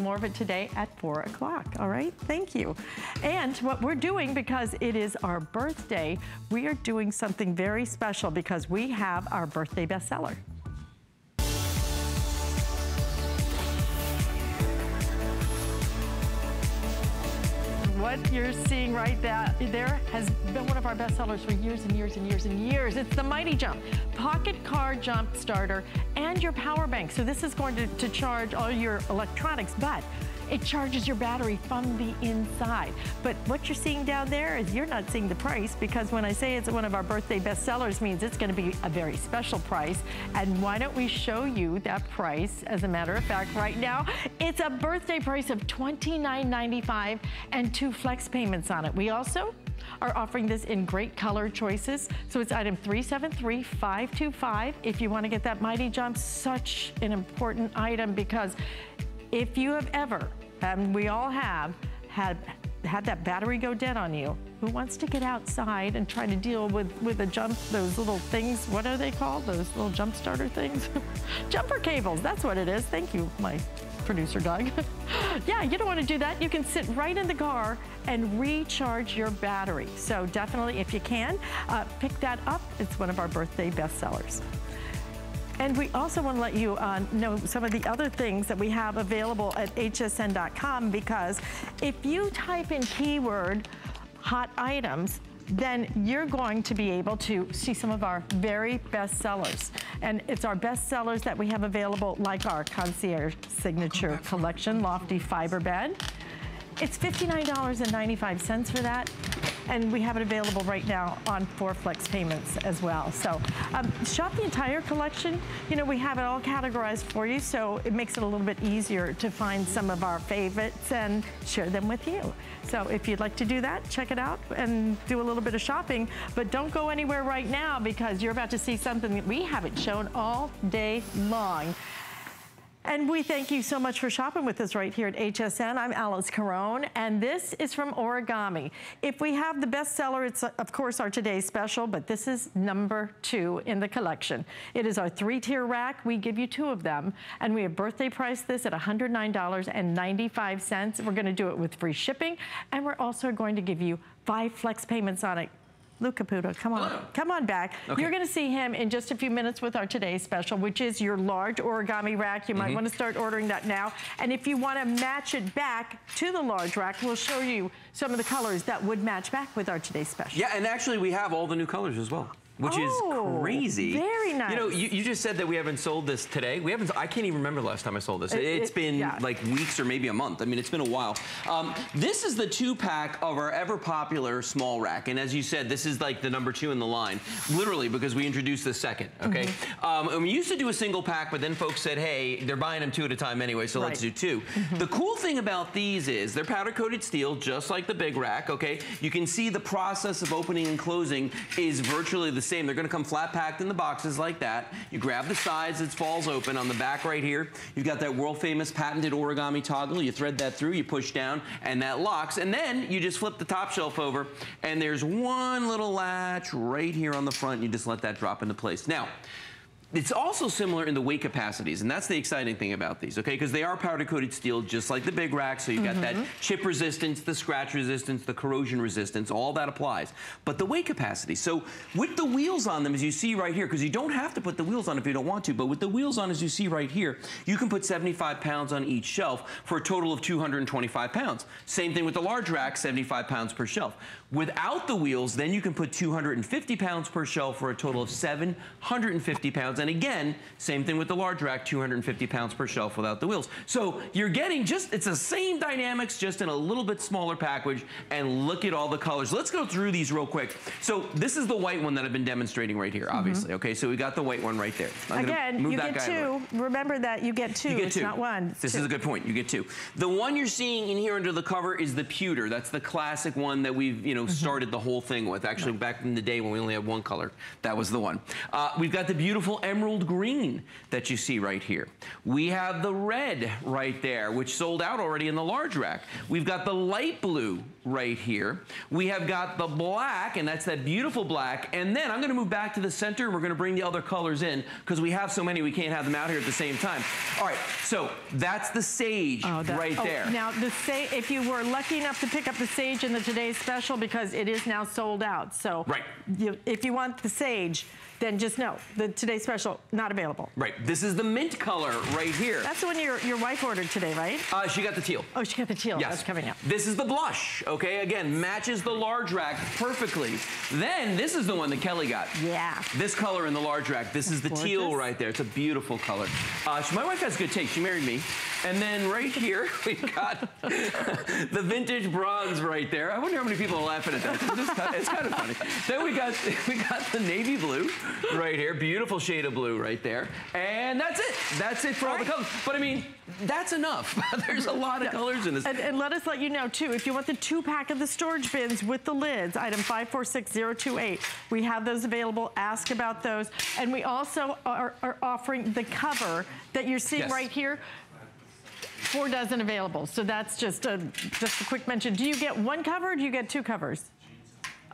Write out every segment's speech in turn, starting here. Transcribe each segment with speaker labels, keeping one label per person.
Speaker 1: more of it today at 4 o'clock, all right? Thank you. And what we're doing, because it is our birthday, we are doing something very special because we have our birthday bestseller. What you're seeing right there has been one of our best sellers for years and years and years and years. It's the Mighty Jump, pocket car jump starter and your power bank. So this is going to, to charge all your electronics, but it charges your battery from the inside. But what you're seeing down there is you're not seeing the price because when I say it's one of our birthday bestsellers means it's gonna be a very special price. And why don't we show you that price? As a matter of fact, right now, it's a birthday price of $29.95 and two flex payments on it. We also are offering this in great color choices. So it's item 373525. If you wanna get that Mighty Jump, such an important item because if you have ever and we all have, had had that battery go dead on you, who wants to get outside and try to deal with, with a jump, those little things, what are they called? Those little jump starter things? Jumper cables, that's what it is. Thank you, my producer Doug. yeah, you don't want to do that. You can sit right in the car and recharge your battery. So definitely, if you can, uh, pick that up. It's one of our birthday bestsellers. And we also want to let you uh, know some of the other things that we have available at hsn.com because if you type in keyword hot items, then you're going to be able to see some of our very best sellers. And it's our best sellers that we have available, like our Concierge Signature Collection Lofty Fiber Bed. It's $59.95 for that and we have it available right now on four flex payments as well. So um, shop the entire collection. You know, we have it all categorized for you, so it makes it a little bit easier to find some of our favorites and share them with you. So if you'd like to do that, check it out and do a little bit of shopping, but don't go anywhere right now because you're about to see something that we haven't shown all day long. And we thank you so much for shopping with us right here at HSN. I'm Alyce Caron, and this is from Origami. If we have the bestseller, it's of course our today's special, but this is number two in the collection. It is our three-tier rack. We give you two of them, and we have birthday price this at $109.95. We're gonna do it with free shipping, and we're also going to give you five flex payments on it Lou Caputo, come on, Hello. come on back. Okay. You're gonna see him in just a few minutes with our today's special, which is your large origami rack. You mm -hmm. might mm-hmm. wanna start ordering that now. And if you wanna match it back to the large rack, we'll show you some of the colors that would match back with our today's special.
Speaker 2: Yeah, and actually we have all the new colors as well which oh, is crazy.
Speaker 1: Very nice.
Speaker 2: You know, you, you, just said that we haven't sold this today. We haven't, I can't even remember the last time I sold this. It, has it, been yeah. like weeks or maybe a month. I mean, it's been a while. Um, this is the two pack of our ever popular small rack. And as you said, this is like the number two in the line, literally because we introduced the second, okay? Mm -hmm. um, and we used to do a single pack, but then folks said, hey, they're buying them two at a time anyway, so right. let's do 2 mm -hmm. The cool thing about these is they're powder coated steel, just like the big rack, okay? You can see the process of opening and closing is virtually the same. They're gonna come flat packed in the boxes like that. You grab the sides, it falls open. On the back right here, you've got that world famous patented origami toggle. You thread that through, you push down, and that locks. And then you just flip the top shelf over, and there's one little latch right here on the front. You just let that drop into place. Now, it's also similar in the weight capacities, and that's the exciting thing about these, okay? Because they are powder-coated steel, just like the big rack, so you've got mm -hmm. that mm-hmm. chip resistance, the scratch resistance, the corrosion resistance, all that applies. But the weight capacity, so with the wheels on them, as you see right here, because you don't have to put the wheels on if you don't want to, but with the wheels on, as you see right here, you can put 75 pounds on each shelf for a total of 225 pounds. Same thing with the large rack, 75 pounds per shelf. Without the wheels, then you can put 250 pounds per shelf for a total of 750 pounds. And again, same thing with the large rack, 250 pounds per shelf without the wheels. So you're getting just, it's the same dynamics, just in a little bit smaller package. And look at all the colors. Let's go through these real quick. So this is the white one that I've been demonstrating right here, obviously. Mm -hmm. Okay, so we got the white one right there.
Speaker 1: I'm again, you get two. Remember that you get two. You get it's two. not one.
Speaker 2: This
Speaker 1: two.
Speaker 2: is a good point. You get two. The one you're seeing in here under the cover is the pewter. That's the classic one that we've, you know, mm -hmm. started the whole thing with. Actually, back in the day when we only had one color, that was the one. Uh, we've got the beautiful emerald green that you see right here. We have the red right there, which sold out already in the large rack. We've got the light blue right here. We have got the black, and that's that beautiful black. And then I'm gonna move back to the center, and we're gonna bring the other colors in, because we have so many, we can't have them out here at the same time. All right, so that's the sage oh, that, right oh, there.
Speaker 1: Now, the sage, if you were lucky enough to pick up the sage in the today's special, because it is now sold out. So
Speaker 2: right.
Speaker 1: You, if you want the sage, then just know the today's special not available.
Speaker 2: Right. This is the mint color right here.
Speaker 1: That's the one your your wife ordered today, right?
Speaker 2: Uh, she got the teal.
Speaker 1: Oh, she got the teal.
Speaker 2: Yes.
Speaker 1: That's coming up.
Speaker 2: This is the blush. Okay. Again, matches the large rack perfectly. Then this is the one that Kelly got.
Speaker 1: Yeah.
Speaker 2: This color in the large rack. This That's is the gorgeous. teal right there. It's a beautiful color. Uh, she, my wife has good taste. She married me. And then right here, we've got the vintage bronze right there. I wonder how many people are laughing at that. It's kind, of, it's kind of funny. Then we got we got the navy blue right here. Beautiful shade of blue right there. And that's it. That's it for all, all right. the colors. But I mean, that's enough. There's a lot of yeah. colors in this.
Speaker 1: And, and, let us let you know too, if you want the two pack of the storage bins with the lids, item 546028, we have those available. Ask about those. And we also are, are offering the cover that you're seeing yes. right here four dozen available. So that's just a, just a quick mention. Do you get one cover or do you get two covers?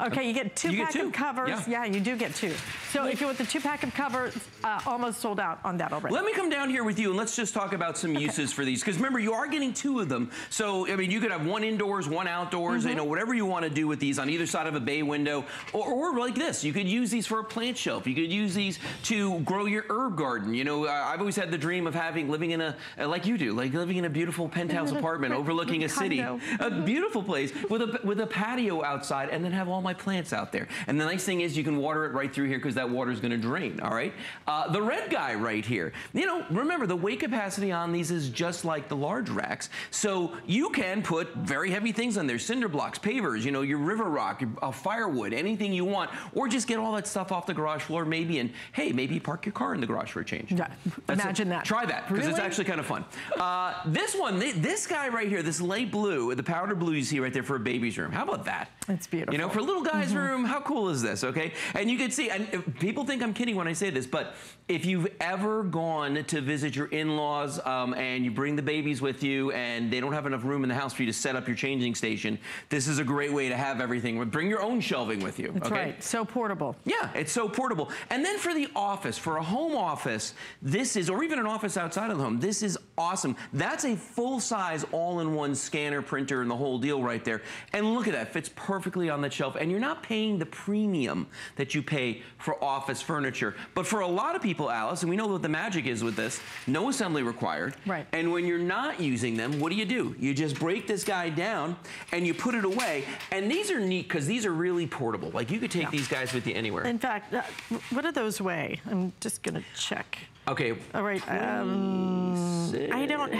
Speaker 1: Okay, you get two you pack get two. of covers. Yeah. yeah. you do get two. So if you want the two pack of covers, uh, almost sold out on that already.
Speaker 2: Let me come down here with you and let's just talk about some okay. uses for these. Because remember, you are getting two of them. So, I mean, you could have one indoors, one outdoors, mm -hmm. you know, whatever you want to do with these on either side of a bay window. Or, or, like this, you could use these for a plant shelf. You could use these to grow your herb garden. You know, uh, I've always had the dream of having, living in a, uh, like you do, like living in a beautiful penthouse apartment overlooking a city. A beautiful place with a, with a patio outside and then have all my plants out there. And the nice thing is you can water it right through here because that water is going to drain, all right? Uh, the red guy right here, you know, remember the weight capacity on these is just like the large racks. So you can put very heavy things on there, cinder blocks, pavers, you know, your river rock, your, uh, firewood, anything you want, or just get all that stuff off the garage floor maybe and, hey, maybe park your car in the garage for a change.
Speaker 1: Yeah, That's imagine
Speaker 2: a,
Speaker 1: that.
Speaker 2: Try that because really? it's actually kind of fun. Uh, this one, this guy right here, this light blue, the powder blue you see right there for a baby's room. How about that?
Speaker 1: It's beautiful.
Speaker 2: You know, for a little guy's mm -hmm. room, how cool is this, okay? And you can see, and people think I'm kidding when I say this, but if you've ever gone to visit your in-laws um, and you bring the babies with you and they don't have enough room in the house for you to set up your changing station, this is a great way to have everything. Bring your own shelving with you.
Speaker 1: That's
Speaker 2: okay?
Speaker 1: right. So portable.
Speaker 2: Yeah, it's so portable. And then for the office, for a home office, this is, or even an office outside of the home, this is awesome. That's a full-size, all-in-one scanner, printer, and the whole deal right there. And look at that, fits perfectly on the shelf. And you're not paying the premium that you pay for office furniture. But for a lot of people, people, Alyce, and we know what the magic is with this, no assembly required.
Speaker 1: Right.
Speaker 2: And when you're not using them, what do you do? You just break this guy down and you put it away. And these are neat because these are really portable. Like you could take yeah. these guys with you anywhere.
Speaker 1: In fact, uh, what do those weigh? I'm just gonna check.
Speaker 2: Okay.
Speaker 1: All right. Um, I don't.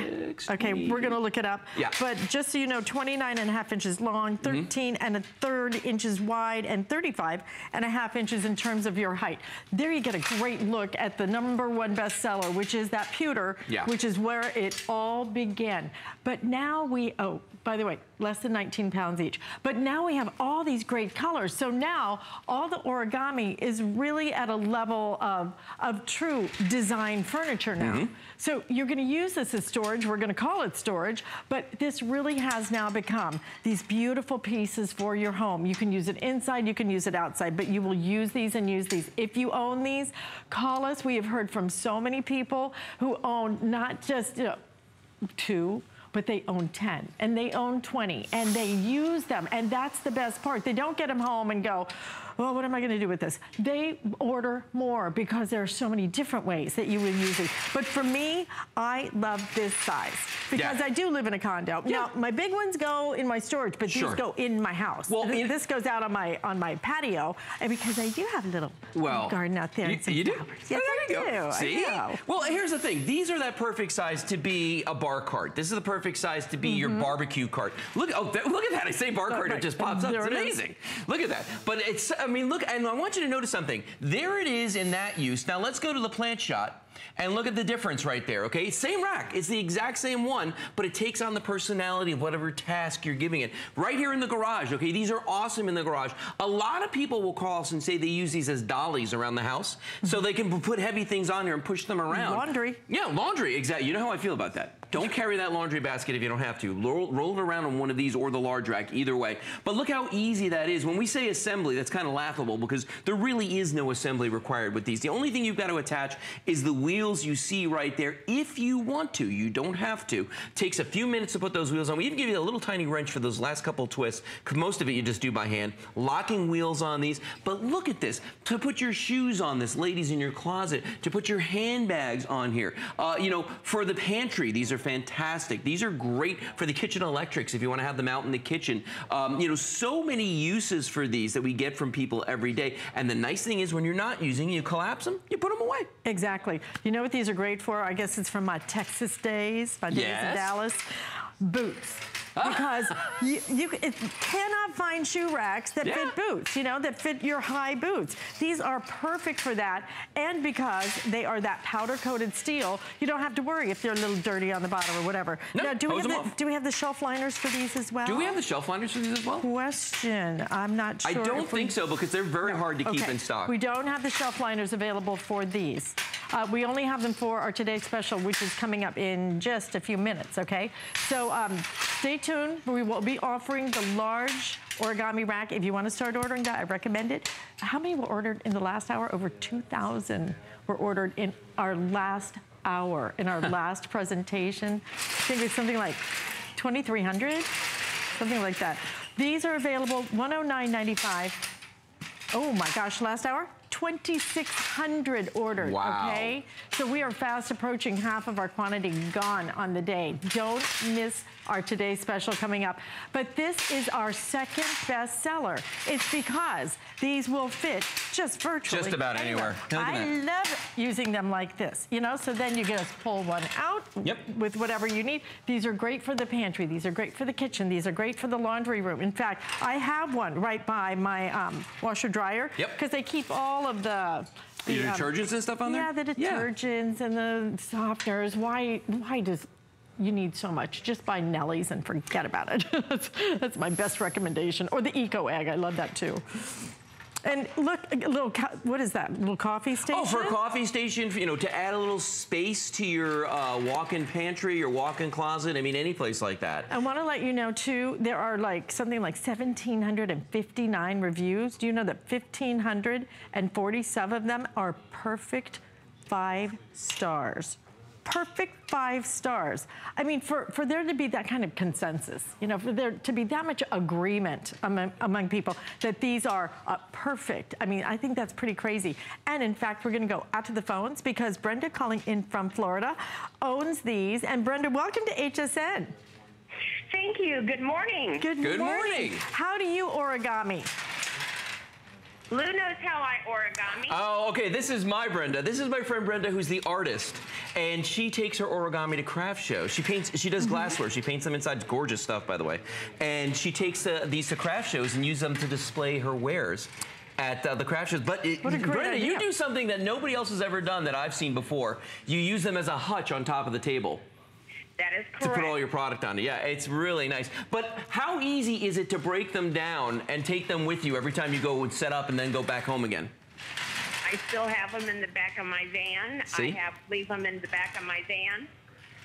Speaker 1: Okay, we're going to look it up.
Speaker 2: Yeah.
Speaker 1: But just so you know, 29 and a half inches long, mm-hmm. 13 mm -hmm. and a third inches wide, and 35 and a half inches in terms of your height. There you get a great look at the number one bestseller, which is that pewter,
Speaker 2: yeah.
Speaker 1: which is where it all began. But now we, oh, by the way, less than 19 pounds each. But now we have all these great colors. So now all the origami is really at a level of, of true design furniture now. Mm -hmm. So you're gonna use this as storage. We're gonna call it storage, but this really has now become these beautiful pieces for your home. You can use it inside, you can use it outside, but you will use these and use these. If you own these, call us. We have heard from so many people who own not just you know, two, but they own 10 and they own 20 and they use them. And that's the best part. They don't get them home and go, well, what am I gonna do with this? They order more because there are so many different ways that you would use it. But for me, I love this size because yeah. I do live in a condo. Yeah. Now, my big ones go in my storage, but
Speaker 2: sure.
Speaker 1: these go in my house. Well, this, this goes out on my on my patio, and because I do have a little well, garden out there.
Speaker 2: You, you do?
Speaker 1: Yes,
Speaker 2: oh,
Speaker 1: I do.
Speaker 2: See? Well, here's the thing. These are that perfect size to be a bar cart. This is the perfect size to be mm -hmm. your mm-hmm. barbecue cart. Look, oh, look at that. I say bar cart, right. it just pops up. It's amazing. Look at that. But it's, I mean, look, and I want you to notice something. There it is in that use. Now let's go to the plant shot And look at the difference right there, okay? Same rack. It's the exact same one, but it takes on the personality of whatever task you're giving it. Right here in the garage, okay? These are awesome in the garage. A lot of people will call us and say they use these as dollies around the house, so mm-hmm. they can put heavy things on here and push them around.
Speaker 1: Laundry.
Speaker 2: Yeah, laundry, exactly. You know how I feel about that. Don't carry that laundry basket if you don't have to. Roll, roll, it around on one of these or the large rack, either way. But look how easy that is. When we say assembly, that's kind of laughable because there really is no assembly required with these. The only thing you've got to attach is the wheels you see right there if you want to. You don't have to. Takes a few minutes to put those wheels on. We even give you a little tiny wrench for those last couple twists because most of it you just do by hand. Locking wheels on these. But look at this. To put your shoes on this, ladies in your closet, to put your handbags on here. Uh, you know, for the pantry, these are are fantastic. These are great for the kitchen electrics if you want to have them out in the kitchen. Um, you know, so many uses for these that we get from people every day. And the nice thing is when you're not using, you collapse them, you put them away.
Speaker 1: Exactly. You know what these are great for? I guess it's from my Texas days, my days yes. in Dallas. Boots because you, you cannot find shoe racks that yeah. fit boots, you know, that fit your high boots. These are perfect for that. And because they are that powder coated steel, you don't have to worry if they're a little dirty on the bottom or whatever.
Speaker 2: No, now,
Speaker 1: do, we have
Speaker 2: the,
Speaker 1: do we have the shelf liners for these as well?
Speaker 2: Do we have the shelf liners for these as well?
Speaker 1: Question. I'm not sure.
Speaker 2: I don't think so because they're very no. hard to
Speaker 1: okay.
Speaker 2: keep in stock.
Speaker 1: We don't have the shelf liners available for these. Uh, we only have them for our today's special, which is coming up in just a few minutes, okay? So um, stay tuned. We will be offering the large origami rack. If you want to start ordering that, I recommend it. How many were ordered in the last hour? Over 2,000 were ordered in our last hour, in our last presentation. I think it's something like 2,300, something like that. These are available 109.95. Oh my gosh, last hour, 2,600 ordered,
Speaker 2: wow.
Speaker 1: okay? So we are fast approaching half of our quantity gone on the day. Don't miss our today's special coming up. But this is our second best seller. It's because these will fit just virtually
Speaker 2: Just about anywhere.
Speaker 1: anywhere. I love using them like this, you know, so then you just pull one out
Speaker 2: yep.
Speaker 1: with whatever you need. These are great for the pantry. These are great for the kitchen. These are great for the laundry room. In fact, I have one right by my um, washer dryer because
Speaker 2: yep.
Speaker 1: they keep all of the
Speaker 2: the, um, detergents and stuff on
Speaker 1: there? Yeah, the detergents yeah. and the softeners. Why, why does you need so much. Just buy Nellie's and forget about it. that's, that's, my best recommendation. Or the Eco Egg, I love that too. And look, a little, what is that? A little coffee station?
Speaker 2: Oh, for a coffee station, you know, to add a little space to your uh, walk-in pantry, your walk-in closet. I mean, any place like that.
Speaker 1: I want to let you know, too, there are like something like 1,759 reviews. Do you know that 1,547 of them are perfect five stars? Perfect five stars. I mean, for, for there to be that kind of consensus, you know, for there to be that much agreement among, among people that these are uh, perfect, I mean, I think that's pretty crazy. And in fact, we're gonna go out to the phones because Brenda calling in from Florida owns these. And Brenda, welcome to HSN.
Speaker 3: Thank you, good morning.
Speaker 1: Good,
Speaker 2: good morning. morning.
Speaker 1: How do you origami?
Speaker 3: Lou knows how I origami.
Speaker 2: Oh, okay. This is my Brenda. This is my friend Brenda, who's the artist, and she takes her origami to craft shows. She paints. She does mm-hmm. glassware. She paints them inside. Gorgeous stuff, by the way. And she takes uh, these to craft shows and use them to display her wares at uh, the craft shows. But it, Brenda, idea. you do something that nobody else has ever done that I've seen before. You use them as a hutch on top of the table.
Speaker 3: That is correct.
Speaker 2: To put all your product on it. Yeah, it's really nice. But how easy is it to break them down and take them with you every time you go and set up and then go back home again?
Speaker 3: I still have them in the back of my van.
Speaker 2: See?
Speaker 3: I have leave them in the back of my van.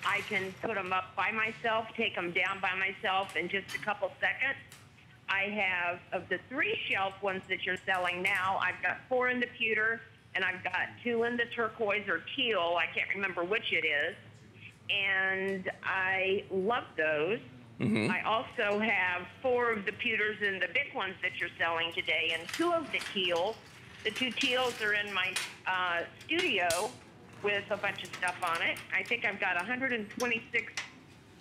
Speaker 3: I can put them up by myself, take them down by myself in just a couple seconds. I have, of the three shelf ones that you're selling now, I've got four in the pewter and I've got two in the turquoise or teal. I can't remember which it is and I love those. Mm-hmm. I also have four of the pewters and the big ones that you're selling today, and two of the teals. The two teals are in my uh, studio with a bunch of stuff on it. I think I've got 126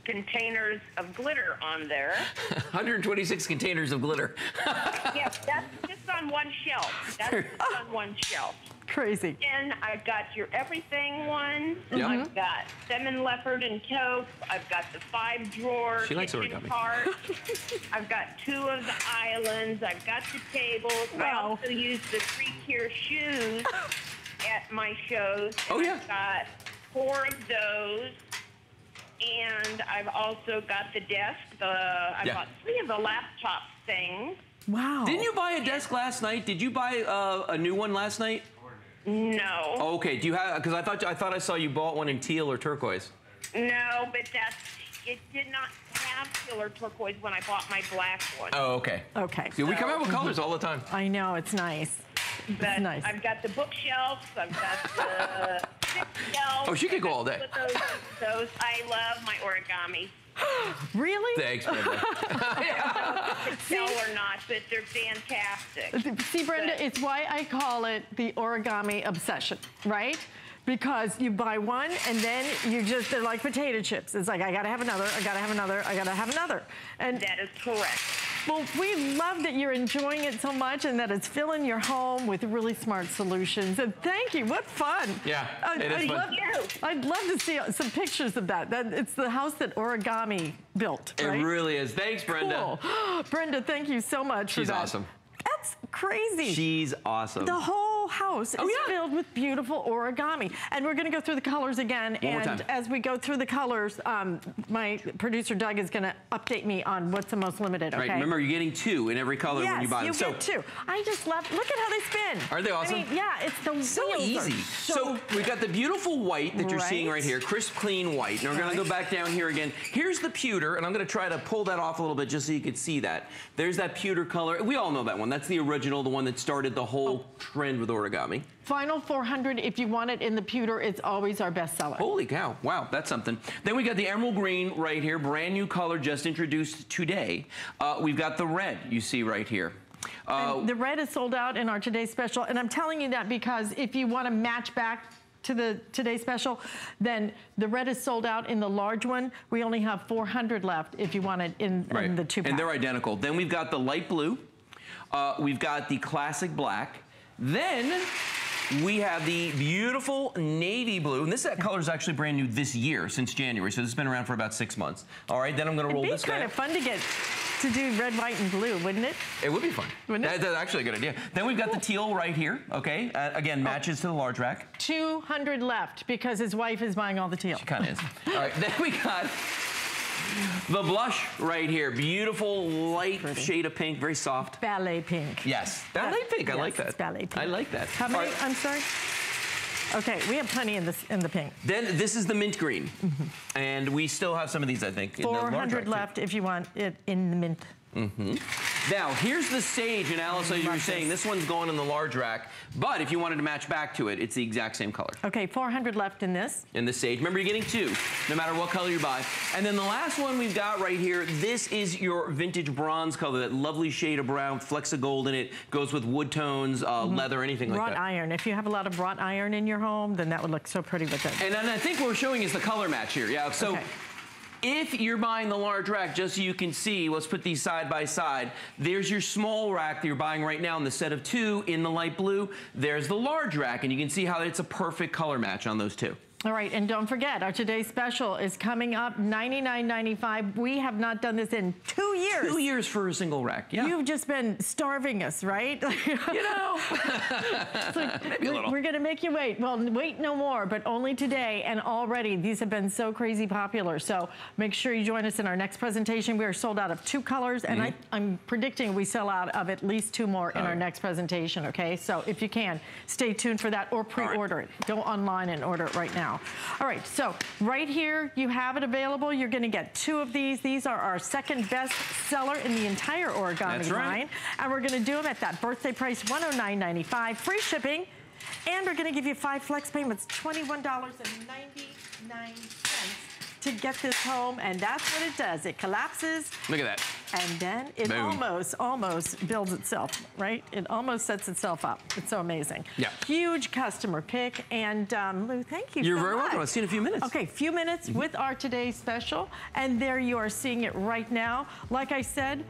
Speaker 3: containers of glitter on there.
Speaker 2: 126 containers of glitter.
Speaker 3: yes, that's just on one shelf. That's just on one shelf.
Speaker 1: Crazy.
Speaker 3: And I've got your everything one.
Speaker 2: Yep.
Speaker 3: I've got salmon leopard and taupe. I've got the five drawer
Speaker 2: she likes
Speaker 3: kitchen cart. I've got two of the islands. I've got the tables. Wow. I also use the three tier shoes at my shows.
Speaker 2: Oh, yeah.
Speaker 3: I've got four of those. And I've also got the desk. The I
Speaker 2: Yeah.
Speaker 3: bought three of the laptop things.
Speaker 1: Wow.
Speaker 2: Didn't you buy a desk last night? Did you buy uh, a new one last night?
Speaker 3: No.
Speaker 2: Okay. Do you have? Because I thought I thought I saw you bought one in teal or turquoise.
Speaker 3: No, but that's it did not have teal or turquoise when I bought my black one.
Speaker 2: Oh, okay.
Speaker 1: Okay.
Speaker 2: See, we come out with colors all the time.
Speaker 1: I know, it's nice.
Speaker 3: but
Speaker 1: It's nice.
Speaker 3: I've got the bookshelves. I've got the six shelves.
Speaker 2: Oh, she could go all day.
Speaker 3: Those, those, I love my origami.
Speaker 1: Really?
Speaker 2: Thanks, Brenda.
Speaker 3: Sell or not, but they're fantastic.
Speaker 1: See, Brenda,
Speaker 3: But-
Speaker 1: it's why I call it the origami obsession, right? Because you buy one and then you just, they're like potato chips. It's like, I gotta have another, I gotta have another, I gotta have another. And
Speaker 3: That is correct.
Speaker 1: Well, we love that you're enjoying it so much and that it's filling your home with really smart solutions. And thank you, what fun.
Speaker 2: Yeah,
Speaker 1: I-
Speaker 2: it is
Speaker 1: I'd
Speaker 2: fun.
Speaker 1: Love, I'd love to see some pictures of that. that. It's the house that origami built,
Speaker 2: It really is. Thanks, Brenda.
Speaker 1: Cool. Brenda, thank you so much
Speaker 2: She's
Speaker 1: for that.
Speaker 2: awesome.
Speaker 1: That's crazy.
Speaker 2: She's awesome.
Speaker 1: The whole house
Speaker 2: Oh,
Speaker 1: is
Speaker 2: yeah.
Speaker 1: filled with beautiful origami. And we're going to go through the colors again.
Speaker 2: One
Speaker 1: and as we go through the colors, um, my producer Doug is going to update me on what's the most limited, okay?
Speaker 2: Right. Remember, you're getting two in every color
Speaker 1: yes,
Speaker 2: when you buy them.
Speaker 1: get two. I just love, look at how they spin.
Speaker 2: Aren't they awesome?
Speaker 1: I mean, yeah, it's the
Speaker 2: So easy.
Speaker 1: So,
Speaker 2: So, we've got the beautiful white that you're seeing
Speaker 1: Right.
Speaker 2: right here, crisp, clean white. Now we're gonna go back down here again. Here's the pewter, and I'm gonna try to pull that off a little bit just so you can see that. There's that pewter color. We all know that one. That's the original, the one that started the whole trend with origami.
Speaker 1: Final 400, if you want it in the pewter, it's always our best seller.
Speaker 2: Holy cow, wow, that's something. Then we got the emerald green right here, brand new color just introduced today. Uh, we've got the red you see right here. Uh,
Speaker 1: the red is sold out in our today's special. And I'm telling you that because if you want to match back to the today's special, then the red is sold out in the large one. We only have 400 left if you want it in, in the two pack.
Speaker 2: And they're identical. Then we've got the light blue. Uh, we've got the classic black. Then we have the beautiful navy blue. And this color is actually brand new this year, since January. So this has been around for about six months. All right, then I'm going to roll
Speaker 1: It'd be kind of fun to get to do red, white, and blue, wouldn't it?
Speaker 2: It would be fun.
Speaker 1: Wouldn't it?
Speaker 2: That's actually a good idea. Then we've got the teal right here, okay? Uh, again, matches to the large rack.
Speaker 1: 200 left because his wife is buying all the teal.
Speaker 2: She kind of is. All right, then we got the blush right here. Beautiful light shade of pink, very soft.
Speaker 1: Ballet pink.
Speaker 2: Yes, ballet pink. I
Speaker 1: yes,
Speaker 2: like that.
Speaker 1: ballet pink.
Speaker 2: I like that.
Speaker 1: How
Speaker 2: All
Speaker 1: many?
Speaker 2: right,
Speaker 1: I'm sorry. Okay, we have plenty in this in the pink.
Speaker 2: Then this is the mint green, mm-hmm. and we still have some of these, I think. in the
Speaker 1: 400 left if you want it in the mint. Mm-hmm.
Speaker 2: Now, here's the sage, and Alyce, as you were saying,
Speaker 1: this.
Speaker 2: one's going in the large rack, but if you wanted to match back to it, it's the exact same color.
Speaker 1: Okay, 400 left in this.
Speaker 2: in the sage. Remember, you're getting two, no matter what color you buy. And then the last one we've got right here, this is your vintage bronze color, that lovely shade of brown, flecks of gold in it, goes with wood tones, uh, leather, anything like
Speaker 1: wrought
Speaker 2: that.
Speaker 1: iron. If you have a lot of wrought iron in your home, then that would look so pretty with it.
Speaker 2: And then I think what we're showing is the color match here. Yeah, so
Speaker 1: Okay.
Speaker 2: If you're buying the large rack, just so you can see, let's put these side by side. There's your small rack that you're buying right now in the set of two in the light blue. There's the large rack, and you can see how it's a perfect color match on those two.
Speaker 1: All right, and don't forget, our today's special is coming up, $99.95. We have not done this in two years.
Speaker 2: Two years for a single rack. Yeah.
Speaker 1: You've just been starving us, right?
Speaker 2: you know. Maybe a
Speaker 1: We're-
Speaker 2: little.
Speaker 1: We're going to make you wait. Well, wait no more, but only today. And already these have been so crazy popular. So make sure you join us in our next presentation. We are sold out of two colors, and I, I'm predicting we sell out of at least two more in
Speaker 2: Mm-hmm. All
Speaker 1: our
Speaker 2: right.
Speaker 1: next presentation, okay? So if you can, stay tuned for that or pre order it. Go online and order it right now. All right, so right here, you have it available. You're going to get two of these. These are our second best seller in the entire origami
Speaker 2: That's right.
Speaker 1: line. And we're going to do them at that birthday price, $109.95, free shipping. And we're going to give you five flex payments, $21.99 to get this home. And that's what it does. It collapses
Speaker 2: Look at that.
Speaker 1: and then it
Speaker 2: Boom.
Speaker 1: almost, almost builds itself, right? It almost sets itself up. It's so amazing.
Speaker 2: Yeah.
Speaker 1: Huge customer pick. And um, Lou, thank you
Speaker 2: You're
Speaker 1: so
Speaker 2: very
Speaker 1: much.
Speaker 2: welcome. I'll see you in a few minutes.
Speaker 1: Okay, few minutes with our today's special. And there you are seeing it right now. Like I said,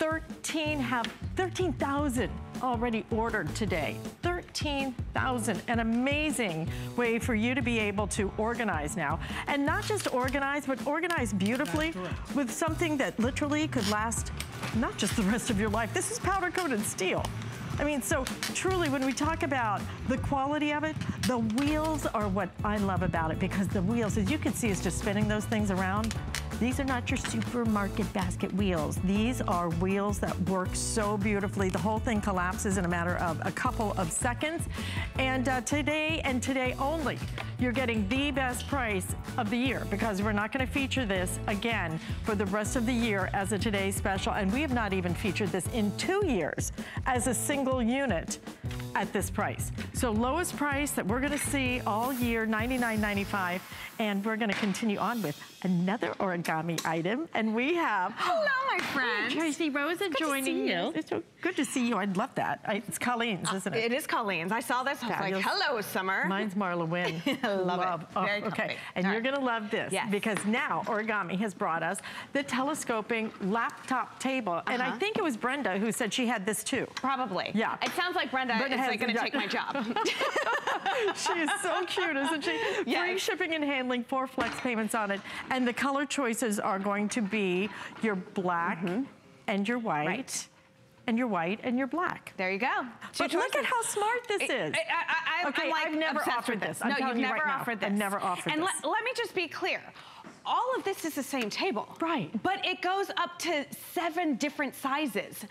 Speaker 1: 13 have 13,000 already ordered today. 13,000, an amazing way for you to be able to organize now. And not just organize, but organize beautifully with something that literally could last not just the rest of your life. This is powder coated steel. I mean, so truly when we talk about the quality of it, the wheels are what I love about it because the wheels, as you can see, is just spinning those things around. These are not your supermarket basket wheels. These are wheels that work so beautifully. The whole thing collapses in a matter of a couple of seconds. And uh, today and today only, you're getting the best price of the year because we're not gonna feature this again for the rest of the year as a Today Special. And we have not even featured this in two years as a single unit at this price. So lowest price that we're gonna see all year, $99.95. And we're gonna continue on with another origami item. And we have-
Speaker 4: Hello, my friend.
Speaker 1: Tracey Rosa
Speaker 4: good
Speaker 1: joining
Speaker 4: you.
Speaker 1: It's so good to see you. I'd love that. I, it's Colleen's, isn't it?
Speaker 4: It is Colleen's. I saw this. I was
Speaker 1: Fabulous.
Speaker 4: like, hello, Summer.
Speaker 1: Mine's Marla Wynne.
Speaker 4: I love it.
Speaker 1: Oh,
Speaker 4: Very
Speaker 1: okay.
Speaker 4: comfy.
Speaker 1: And
Speaker 4: All
Speaker 1: you're
Speaker 4: right.
Speaker 1: gonna love this
Speaker 4: Yes.
Speaker 1: because now Origami has brought us the telescoping laptop table. And I
Speaker 4: Uh-huh.
Speaker 1: think it was Brenda who said she had this too.
Speaker 4: Probably.
Speaker 1: Yeah.
Speaker 4: It sounds like Brenda,
Speaker 1: Brenda
Speaker 4: is like going to take my job.
Speaker 1: she is so cute, isn't she? Free shipping and handling, four flex payments on it. And the color choices are going to be your black mm-hmm. and your white.
Speaker 4: Right.
Speaker 1: And your white and your black.
Speaker 4: there you go. Two
Speaker 1: But look at how smart this
Speaker 4: I-
Speaker 1: is.
Speaker 4: I, I,
Speaker 1: Okay,
Speaker 4: I'm like
Speaker 1: I've never offered this.
Speaker 4: this. No, you've
Speaker 1: you
Speaker 4: never
Speaker 1: right now,
Speaker 4: offered this.
Speaker 1: I've never offered
Speaker 4: and
Speaker 1: this.
Speaker 4: let, let me just be clear. All of this is the same table.
Speaker 1: Right.
Speaker 4: But it goes up to seven different sizes.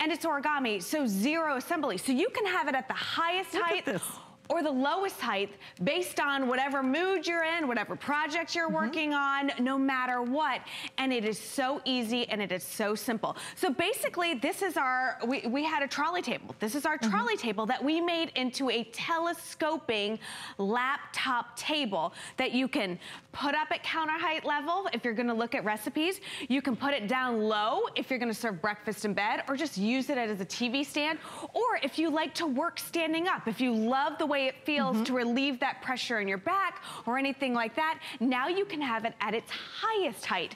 Speaker 4: And it's origami, so zero assembly. So you can have it at the highest
Speaker 1: Look at
Speaker 4: height
Speaker 1: this.
Speaker 4: Or the lowest height based on whatever mood you're in, whatever project you're working on, no matter what. And it is so easy and it is so simple. So basically, this is our, we, we had a trolley table. This is our
Speaker 1: Mm-hmm.
Speaker 4: trolley table that we made into a telescoping laptop table that you can put up at counter height level if you're gonna look at recipes. You can put it down low if you're gonna serve breakfast in bed or just use it as a TV stand. Or if you like to work standing up, if you love the way it feels
Speaker 1: Mm-hmm.
Speaker 4: to relieve that pressure in your back or anything like that, now you can have it at its highest height.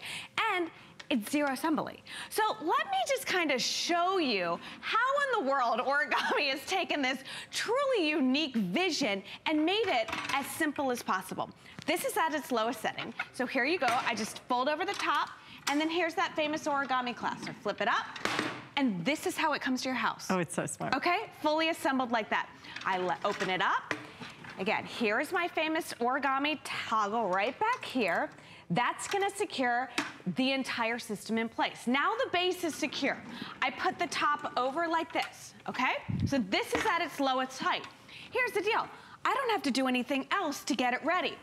Speaker 4: And it's zero assembly. So let me just kind of show you how in the world origami has taken this truly unique vision and made it as simple as possible. This is at its lowest setting. So here you go. I just fold over the top and then here's that famous origami clasp. Flip it up and this is how it comes to your house.
Speaker 1: Oh, it's so smart.
Speaker 4: Okay, fully assembled like that. I let, open it up. Again, here's my famous origami toggle right back here. That's gonna secure the entire system in place. Now the base is secure. I put the top over like this, okay? So this is at its lowest height. Here's the deal. I don't have to do anything else to get it ready.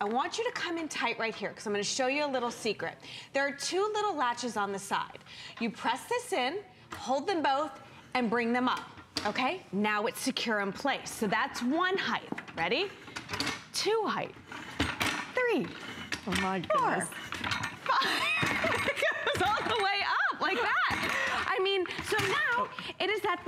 Speaker 4: I want you to come in tight right here because I'm gonna show you a little secret. There are two little latches on the side. You press this in, hold them both, and bring them up, okay? Now it's secure in place. So that's one height. Ready? Two height. Three,
Speaker 1: Oh my
Speaker 4: four,
Speaker 1: goodness.
Speaker 4: five. it goes all the way up like that. I mean, so now it is at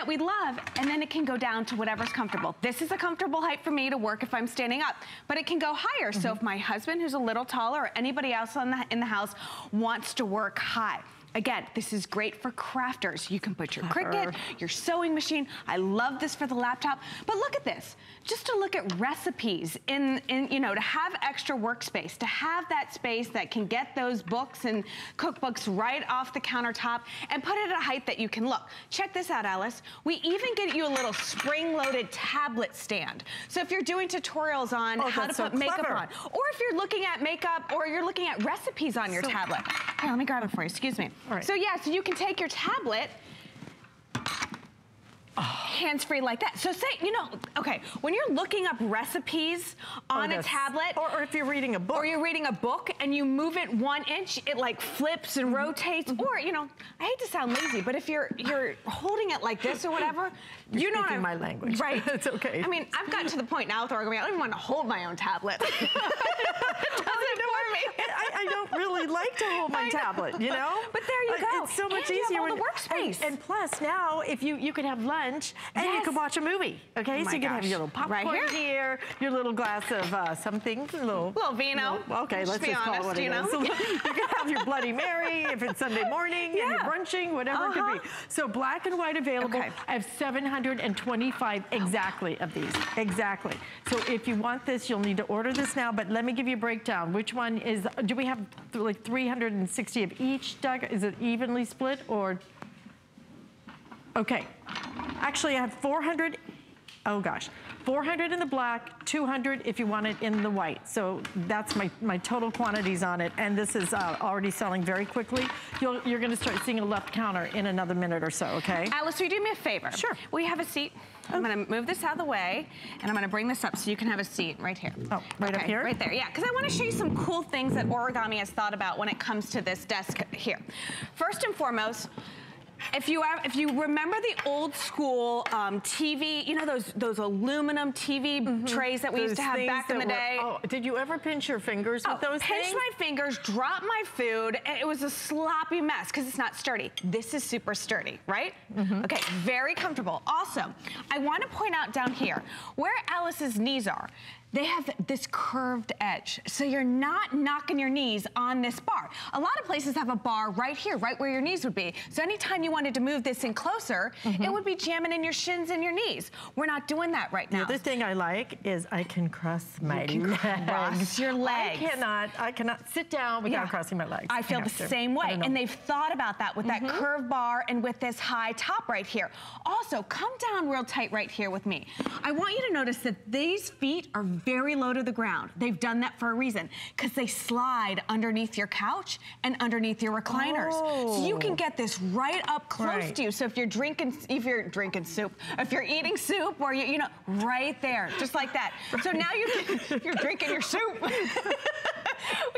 Speaker 4: that we love, and then it can go down to whatever's comfortable. This is a comfortable height for me to work if I'm standing up, but it can go higher. So mm-hmm. if my husband, who's a little taller, or anybody else on the, in the house wants to work high. Again, this is great for crafters. You can put your Cricut, your sewing machine. I love this for the laptop. But look at this. Just to look at recipes in, in you know, to have extra workspace, to have that space that can get those books and cookbooks right off the countertop and put it at a height that you can look. Check this out, Alyce. We even get you a little spring-loaded tablet stand. So if you're doing tutorials on
Speaker 1: Oh,
Speaker 4: how to
Speaker 1: so
Speaker 4: put makeup
Speaker 1: clever.
Speaker 4: on, or if you're looking at makeup or you're looking at recipes on your
Speaker 1: So-
Speaker 4: tablet. Here, let me grab it for you, excuse me.
Speaker 1: All right.
Speaker 4: So yeah, so you can take your tablet hands-free like that. So say, you know, okay, when you're looking up recipes on
Speaker 1: Oh,
Speaker 4: a tablet,
Speaker 1: Or, or if you're reading a book.
Speaker 4: or you're reading a book and you move it one inch, it like flips and
Speaker 1: Mm-hmm.
Speaker 4: rotates. Or you know, I hate to sound lazy, but if you're you're holding it like this or whatever,
Speaker 1: You're
Speaker 4: you know what I'm-
Speaker 1: my language.
Speaker 4: right?
Speaker 1: It's okay.
Speaker 4: I mean, I've gotten to the point now with origami. I don't even want to hold my own tablet. it does it for me.
Speaker 1: I, I don't really like to hold my tablet, you know?
Speaker 4: But there you
Speaker 1: Uh,
Speaker 4: go.
Speaker 1: It's so much
Speaker 4: And you have
Speaker 1: easier.
Speaker 4: all the workspace.
Speaker 1: And, and plus, now, if you you could have lunch and you can watch a movie, okay?
Speaker 4: Oh
Speaker 1: so you can have your little popcorn
Speaker 4: Right
Speaker 1: here. your little glass of uh, something, a little,
Speaker 4: Little vino.
Speaker 1: little- okay,
Speaker 4: Just
Speaker 1: let's
Speaker 4: be
Speaker 1: just call it
Speaker 4: honest,
Speaker 1: what it
Speaker 4: you know?
Speaker 1: is. you can have your Bloody Mary if it's Sunday morning and you're brunching, whatever it
Speaker 4: Uh-huh.
Speaker 1: could be. So black and white available.
Speaker 4: Okay.
Speaker 1: I have 725 exactly of these. Exactly. So if you want this, you'll need to order this now, but let me give you a breakdown. Which one is, do we have th- like 360 of each, Doug? Is it evenly split or? Okay. Actually, I have 400, oh gosh, 400 in the black, 200 if you want it in the white. So that's my, my total quantities on it. And this is uh, already selling very quickly. you you're gonna start seeing a left counter in another minute or so, okay?
Speaker 4: Alyce, will you do me a favor?
Speaker 1: Sure.
Speaker 4: Will you have a seat? I'm gonna move this out of the way, and I'm gonna bring this up so you can have a seat right here.
Speaker 1: Oh, right
Speaker 4: okay,
Speaker 1: up here?
Speaker 4: Right there, yeah, because I wanna show you some cool things that Origami has thought about when it comes to this desk here. First and foremost, if you have, if you remember the old school um, TV, you know those those aluminum TV mm -hmm. trays that we those used to have back in the day.
Speaker 1: oh, did you ever pinch your fingers
Speaker 4: oh,
Speaker 1: with those things?
Speaker 4: pinch
Speaker 1: things?
Speaker 4: my fingers, drop my food, and it was a sloppy mess because it's not sturdy. This is super sturdy, right? Mm -hmm. Okay, very comfortable. Also, I want to point out down here where Alyce's knees are they have this curved edge. So you're not knocking your knees on this bar. A lot of places have a bar right here, right where your knees would be. So anytime you wanted to move this in closer, mm -hmm. it would be jamming in your shins and your knees. We're not doing that right now.
Speaker 1: The other thing I like is I can cross my you legs.
Speaker 4: Cross your legs.
Speaker 1: I cannot, I cannot sit down without yeah. crossing my legs.
Speaker 4: I feel I the to. same way. And they've thought about that with mm -hmm. that mm-hmm. curved bar and with this high top right here. Also, come down real tight right here with me. I want you to notice that these feet are very low to the ground. They've done that for a reason because they slide underneath your couch and underneath your recliners. Oh. So you can get this right up close right. to you. So if you're drinking, if you're drinking soup, if you're eating soup or you, you know, right there, just like that. Right. So now you're, you're drinking your soup. well,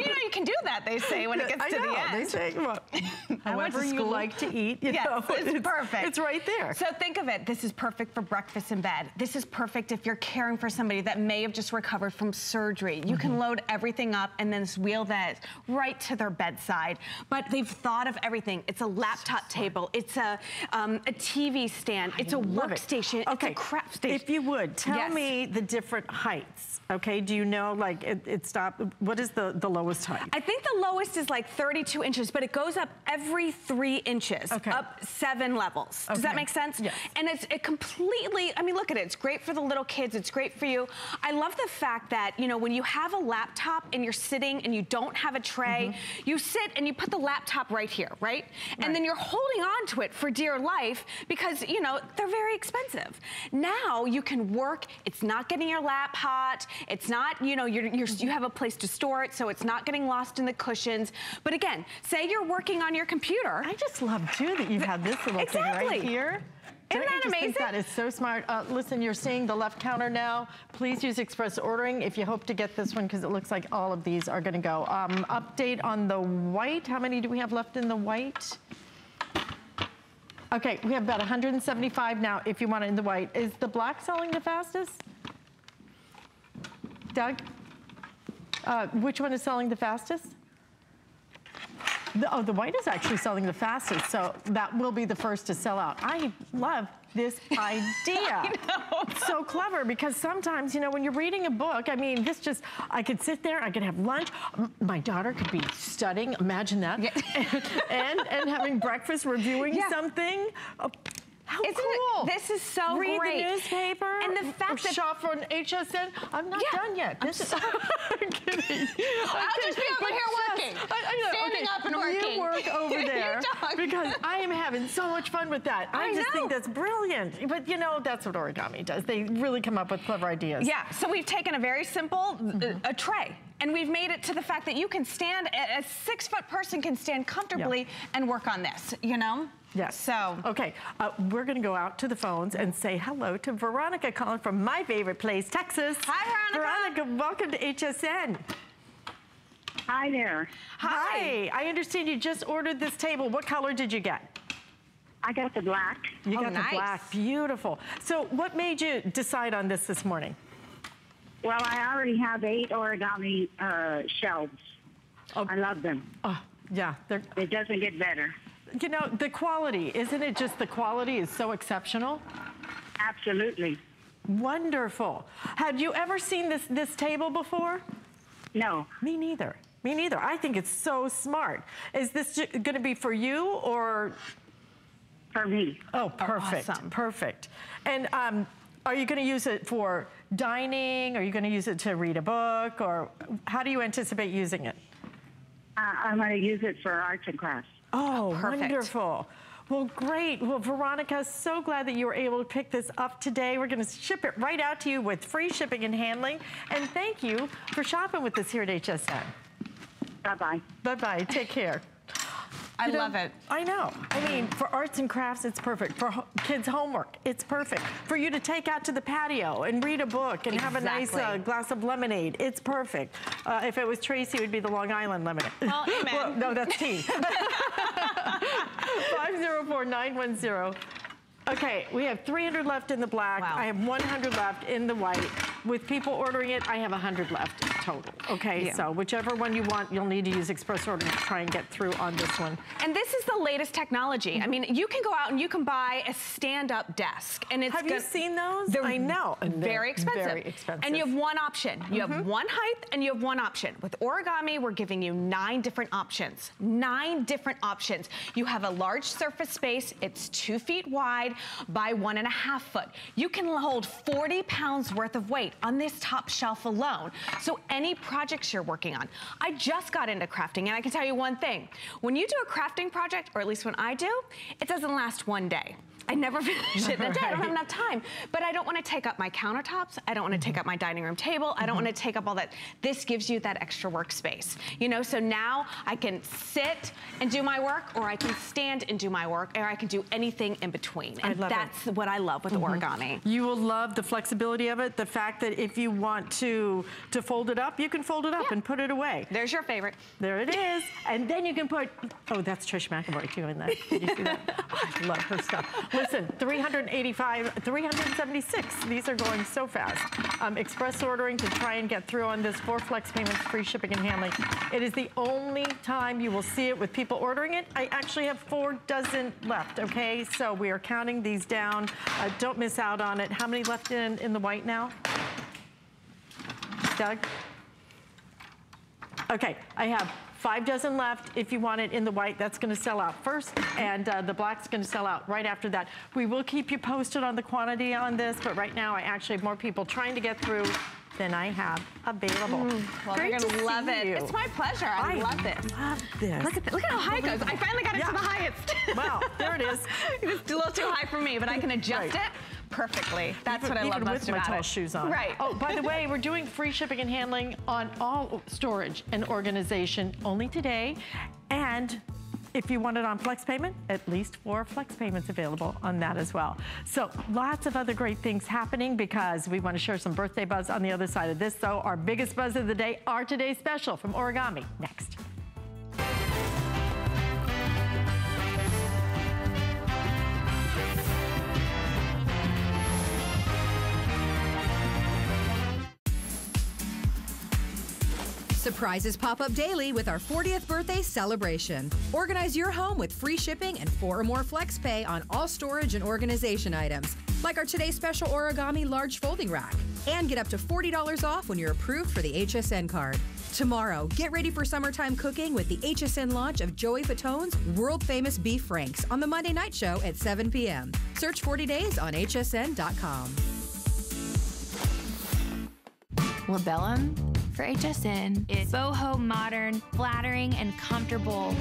Speaker 4: you know, you can do that, they say, when it gets
Speaker 1: I
Speaker 4: to
Speaker 1: know,
Speaker 4: the end.
Speaker 1: They say, well, however you like to eat, you
Speaker 4: yes,
Speaker 1: know.
Speaker 4: It's, it's perfect.
Speaker 1: It's right there.
Speaker 4: So think of it, this is perfect for breakfast in bed. This is perfect if you're caring for somebody that may have just recovered from surgery. You mm -hmm. can mm-hmm. load everything up and then wheel that right to their bedside. But they've thought of everything. It's a laptop so table. It's a, um, a TV stand. I it's a workstation.
Speaker 1: It. Okay.
Speaker 4: It's a craft station.
Speaker 1: If you would, tell
Speaker 4: yes.
Speaker 1: me the different heights. Okay, do you know, like, it, it stopped, what is the, the lowest height?
Speaker 4: I think the lowest is like 32 inches, but it goes up every three inches,
Speaker 1: okay.
Speaker 4: up seven levels. Does
Speaker 1: okay.
Speaker 4: that make sense?
Speaker 1: Yes.
Speaker 4: And it's it completely, I mean, look at it. It's great for the little kids. It's great for you. I love the fact that, you know, when you have a laptop and you're sitting and you don't have a tray, mm -hmm. you sit and you put the laptop right here, right? right? And then you're holding on to it for dear life because, you know, they're very expensive. Now you can work, it's not getting your lap hot, it's not, you know, you're, you're, you have a place to store it so it's not getting lost in the cushions. But again, say you're working on your computer.
Speaker 1: I just love too that you have this little
Speaker 4: exactly.
Speaker 1: thing right here.
Speaker 4: Isn't that amazing?
Speaker 1: that is so smart. Uh, listen, you're seeing the left counter now. Please use express ordering if you hope to get this one because it looks like all of these are going to go. Um, update on the white. How many do we have left in the white? Okay, we have about 175 now if you want it in the white. Is the black selling the fastest? Doug? Uh, which one is selling the fastest? The, oh, the white is actually selling the fastest, so that will be the first to sell out. I love this idea. so clever because sometimes, you know, when you're reading a book, I mean, this just, I could sit there, I could have lunch. My daughter could be studying, imagine that, yeah. and, and, and, having breakfast, reviewing yeah. something. Oh, how
Speaker 4: Isn't
Speaker 1: cool.
Speaker 4: It, this is so
Speaker 1: Read
Speaker 4: great.
Speaker 1: the newspaper.
Speaker 4: And the fact that...
Speaker 1: Shop on HSN. I'm not yeah. done yet. This
Speaker 4: I'm is... I'm kidding. I'll just be over here working. I, I Standing okay. up and working.
Speaker 1: You work over there. because I am having so much fun with that. I, I just know. think that's brilliant. But you know, that's what origami does. They really come up with clever ideas.
Speaker 4: Yeah, so we've taken a very simple, mm -hmm. a tray. And we've made it to the fact that you can stand, a six foot person can stand comfortably yep. and work on this, you know?
Speaker 1: Yes.
Speaker 4: So.
Speaker 1: Okay, uh, we're going to go out to the phones and say hello to Veronica calling from my favorite place, Texas.
Speaker 4: Hi,
Speaker 1: Veronica. Veronica, welcome to HSN.
Speaker 5: Hi there.
Speaker 1: Hi. Hi. I understand you just ordered this table. What color did you get?
Speaker 5: I got the black.
Speaker 1: You
Speaker 4: oh,
Speaker 1: got
Speaker 4: nice.
Speaker 1: the black. Beautiful. So what made you decide on this this morning?
Speaker 5: Well, I already have eight origami uh, shelves. Oh. I love them.
Speaker 1: Oh, yeah. They're...
Speaker 5: It doesn't get better
Speaker 1: you know, the quality, isn't it just the quality is so exceptional?
Speaker 5: Absolutely.
Speaker 1: Wonderful. Had you ever seen this, this table before?
Speaker 5: No.
Speaker 1: Me neither. Me neither. I think it's so smart. Is this going to be for you or?
Speaker 5: For me.
Speaker 1: Oh, perfect.
Speaker 4: Oh, awesome.
Speaker 1: Perfect. And um, are you going to use it for dining? Are you going to use it to read a book? Or how do you anticipate using it?
Speaker 5: Uh, I'm going to use it for arts and crafts.
Speaker 1: Oh, oh wonderful. Well, great. Well, Veronica, so glad that you were able to pick this up today. We're going to ship it right out to you with free shipping and handling. And thank you for shopping with us here at HSN.
Speaker 5: Bye-bye.
Speaker 1: Bye-bye. Take care.
Speaker 4: I you know, love it.
Speaker 1: I know. I mean, for arts and crafts, it's perfect. For ho kids' homework, it's perfect. For you to take out to the patio and read a book and exactly. have a nice uh, glass of lemonade, it's perfect. Uh, if it was Tracey, it would be the Long Island lemonade.
Speaker 4: Well, well
Speaker 1: no, that's tea. 504910 Okay, we have 300 left in the black. Wow. I have 100 left in the white. With people ordering it, I have 100 left total. Okay, yeah. so whichever one you want, you'll need to use express order to try and get through on this one.
Speaker 4: And this is the latest technology. Mm -hmm. I mean, you can go out and you can buy a stand-up desk. and it's
Speaker 1: Have you seen those? They're I know.
Speaker 4: Very expensive.
Speaker 1: Very expensive.
Speaker 4: And you have one option. You mm -hmm. have mm-hmm. one height and you have one option. With origami, we're giving you nine different options. Nine different options. You have a large surface space. It's two feet wide by one and a half foot. You can hold 40 pounds worth of weight on this top shelf alone. So any projects you're working on. I just got into crafting and I can tell you one thing. When you do a crafting project, or at least when I do, it doesn't last one day. I never finish it in a day. I don't have enough time. But I don't want to take up my countertops. I don't want to take up my dining room table. I don't want to take up all that. This gives you that extra workspace. You know, so now I can sit and do my work, or I can stand and do my work, or I can do anything in between. And that's it. what I love with mm -hmm. origami.
Speaker 1: You will love the flexibility of it. The fact that if you want to, to fold it up, you can fold it up yeah. and put it away.
Speaker 4: There's your favorite.
Speaker 1: There it is. and then you can put, oh, that's Trish McEvoy too in that. Did you see that? Oh, I love her stuff. Listen, 385, 376. These are going so fast. Um, express ordering to try and get through on this four flex payments, free shipping and handling. It is the only time you will see it with people ordering it. I actually have four dozen left, okay? So we are counting these down. Uh, don't miss out on it. How many left in, in the white now? Doug? Okay, I have Five dozen left. If you want it in the white, that's gonna sell out first, and uh, the black's gonna sell out right after that. We will keep you posted on the quantity on this, but right now I actually have more people trying to get through than I have available. Mm,
Speaker 4: well, Great they're gonna love it. You. It's my pleasure. I, I, love this.
Speaker 1: love this.
Speaker 4: Look at, look at how high it goes. I finally got it yeah. to the highest.
Speaker 1: Wow, there it is.
Speaker 4: it's a little too high for me, but I can adjust right. it perfectly. That's
Speaker 1: even,
Speaker 4: what I love most about it.
Speaker 1: Even with my tall shoes on.
Speaker 4: Right.
Speaker 1: Oh, by the way, we're doing free shipping and handling on all storage and organization only today. And if you want it on flex payment, at least four flex payments available on that as well. So lots of other great things happening because we want to share some birthday buzz on the other side of this. So our biggest buzz of the day are today's special from Origami. Next.
Speaker 6: Surprises pop up daily with our 40th birthday celebration. Organize your home with free shipping and four or more flex pay on all storage and organization items, like our today's special origami large folding rack. And get up to $40 off when you're approved for the HSN card. Tomorrow, get ready for summertime cooking with the HSN launch of Joey Fatone's world famous beef franks on the Monday night show at 7 p.m. Search 40 days on hsn.com.
Speaker 7: Labellum for HSN is boho modern, flattering, and comfortable.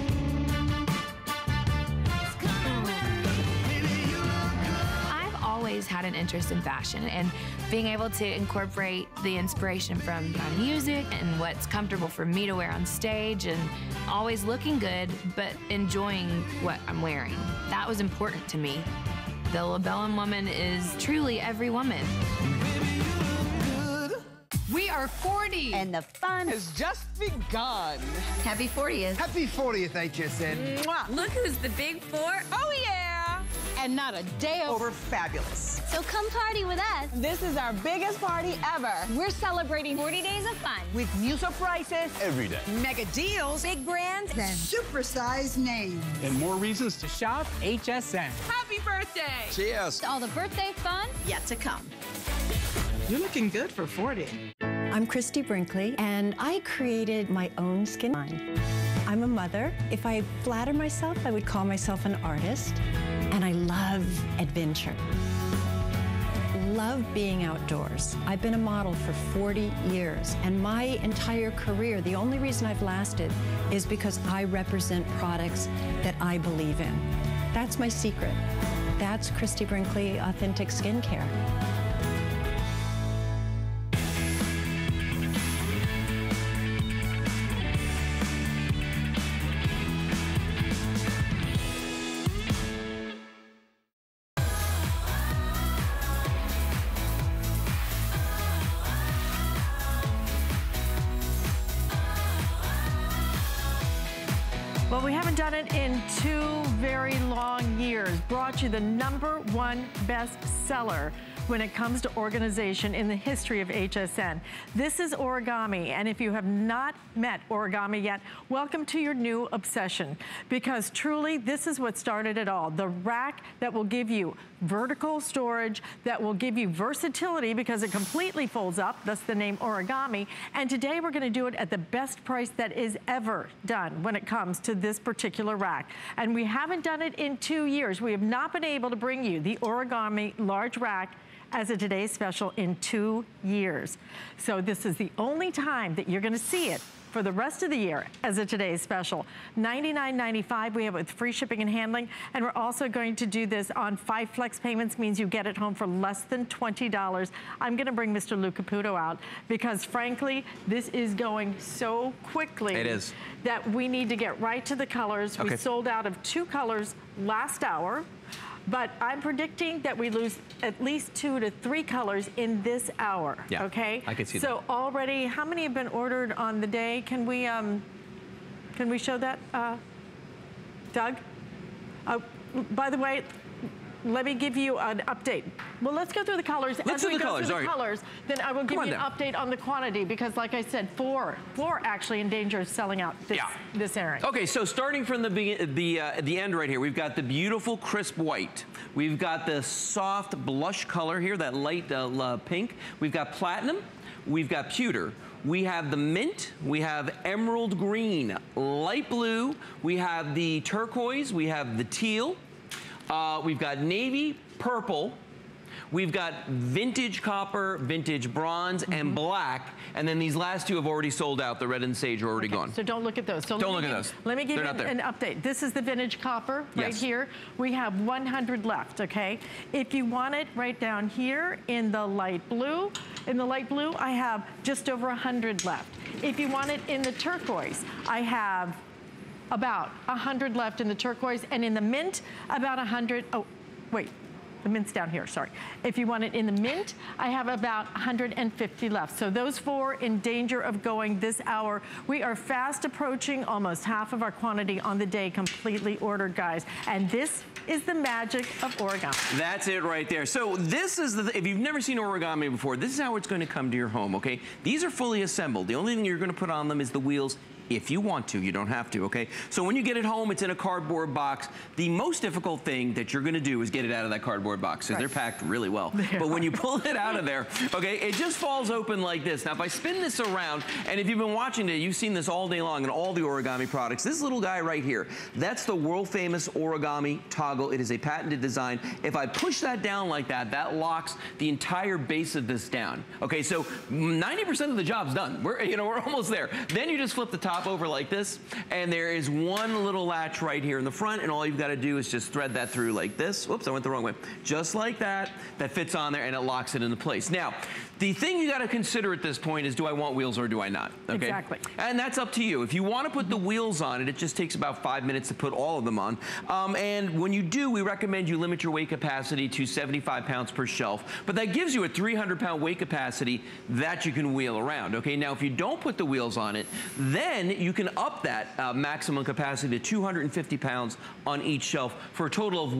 Speaker 7: I've always had an interest in fashion and being able to incorporate the inspiration from my music and what's comfortable for me to wear on stage and always looking good but enjoying what I'm wearing. That was important to me. The Labellum woman is truly every woman.
Speaker 8: We are 40.
Speaker 9: And the fun
Speaker 8: has just begun.
Speaker 9: Happy 40th.
Speaker 10: Happy 40th, HSN.
Speaker 11: Mwah. Look who's the big four.
Speaker 8: Oh, yeah. And not a day over
Speaker 12: fabulous. So come party with us.
Speaker 8: This is our biggest party ever.
Speaker 4: We're celebrating 40 days of fun.
Speaker 8: With new surprises.
Speaker 10: Every day.
Speaker 8: Mega deals.
Speaker 9: Big brands. And
Speaker 13: supersized names.
Speaker 10: And more reasons to shop HSN.
Speaker 8: Happy birthday.
Speaker 10: Cheers.
Speaker 12: All the birthday fun yet to come.
Speaker 13: You're looking good for 40.
Speaker 14: I'm Christie Brinkley, and I created my own skin line. I'm a mother. If I flatter myself, I would call myself an artist, and I love adventure. Love being outdoors. I've been a model for 40 years, and my entire career, the only reason I've lasted is because I represent products that I believe in. That's my secret. That's Christie Brinkley Authentic Skincare.
Speaker 1: You the number one best seller when it comes to organization in the history of HSN. This is origami, and if you have not met origami yet, welcome to your new obsession. Because truly, this is what started it all. The rack that will give you vertical storage, that will give you versatility because it completely folds up, thus the name origami. And today we're gonna do it at the best price that is ever done when it comes to this particular rack. And we haven't done it in two years. We have not been able to bring you the origami large rack as a today's special in two years. So this is the only time that you're gonna see it for the rest of the year as a today's special. $99.95 we have it with free shipping and handling. And we're also going to do this on five flex payments, means you get it home for less than $20. I'm gonna bring Mr. Lou Caputo out because frankly, this is going so quickly.
Speaker 2: It is.
Speaker 1: That we need to get right to the colors.
Speaker 2: Okay.
Speaker 1: We sold out of two colors last hour. But I'm predicting that we lose at least two to three colors in this hour.
Speaker 2: Yeah,
Speaker 1: Okay.
Speaker 2: I could see
Speaker 1: so
Speaker 2: that.
Speaker 1: already, how many have been ordered on the day? Can we um, can we show that, uh, Doug? Uh, by the way, let me give you an update. Well, let's go through the colors.
Speaker 2: Let's
Speaker 1: As
Speaker 2: do
Speaker 1: we
Speaker 2: the
Speaker 1: go
Speaker 2: colors,
Speaker 1: through the
Speaker 2: right.
Speaker 1: colors, then I will give you an
Speaker 2: down.
Speaker 1: update on the quantity because, like I said, four, four actually in danger of selling out this,
Speaker 2: Yeah.
Speaker 1: this airing.
Speaker 2: Okay, so starting from the the uh, the end right here, we've got the beautiful crisp white. We've got the soft blush color here, that light uh, pink. We've got platinum. We've got pewter. We have the mint. We have emerald green, light blue. We have the turquoise. We have the teal. Uh, we've got navy, purple. We've got vintage copper, vintage bronze,
Speaker 1: Mm-hmm.
Speaker 2: and black. And then these last two have already sold out. The red and sage are already gone.
Speaker 1: So don't look at those. So
Speaker 2: Don't look at those.
Speaker 1: Let me give
Speaker 2: They're
Speaker 1: you an, an update. This is the vintage copper right
Speaker 2: Yes.
Speaker 1: here. We have 100 left, okay? If you want it right down here in the light blue, in the light blue, I have just over 100 left. If you want it in the turquoise, I have about 100 left in the turquoise, and in the mint, about 100, oh, wait, the mint's down here, sorry. If you want it in the mint, I have about 150 left. So those four in danger of going this hour. We are fast approaching almost half of our quantity on the day completely ordered, guys. And this is the magic of origami.
Speaker 2: That's it right there. So this is the, if you've never seen origami before, this is how it's going to come to your home, okay? These are fully assembled. The only thing you're going to put on them is the wheels if you want to, you don't have to, okay? So when you get it home, it's in a cardboard box. The most difficult thing that you're gonna do is get it out of that cardboard box because they're packed really well. But when you pull it out of there, okay, it just falls open like this. Now, if I spin this around, and if you've been watching it, you've seen this all day long in all the origami products. This little guy right here, that's the world famous origami toggle. It is a patented design. If I push that down like that, that locks the entire base of this down. Okay, so 90% of the job's done. We're, you know, we're almost there. Then you just flip the top over like this, and there is one little latch right here in the front, and all you've got to do is just thread that through like this. Whoops, I went the wrong way. Just like that, that fits on there, and it locks it into place. Now, the thing you got to consider at this point is, do I want wheels or do I not? Okay?
Speaker 1: Exactly.
Speaker 2: And that's up to you. If you want to put the wheels on it, it just takes about five minutes to put all of them on. Um, and when you do, we recommend you limit your weight capacity to 75 pounds per shelf. But that gives you a 300 pound weight capacity that you can wheel around. Okay, now if you don't put the wheels on it, then you can up that uh, maximum capacity to 250 pounds on each shelf for a total of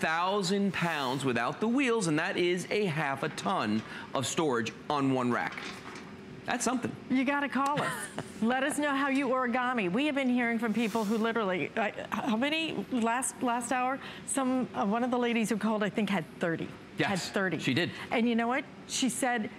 Speaker 2: 1,000 pounds without the wheels, and that is a half a ton of storage on one rack. That's something.
Speaker 1: You got to call us. Let us know how you origami. We have been hearing from people who literally, uh, how many last last hour? Some uh, one of the ladies who called, I think, had 30.
Speaker 2: Yes,
Speaker 1: had 30.
Speaker 2: she did.
Speaker 1: And you know what? She said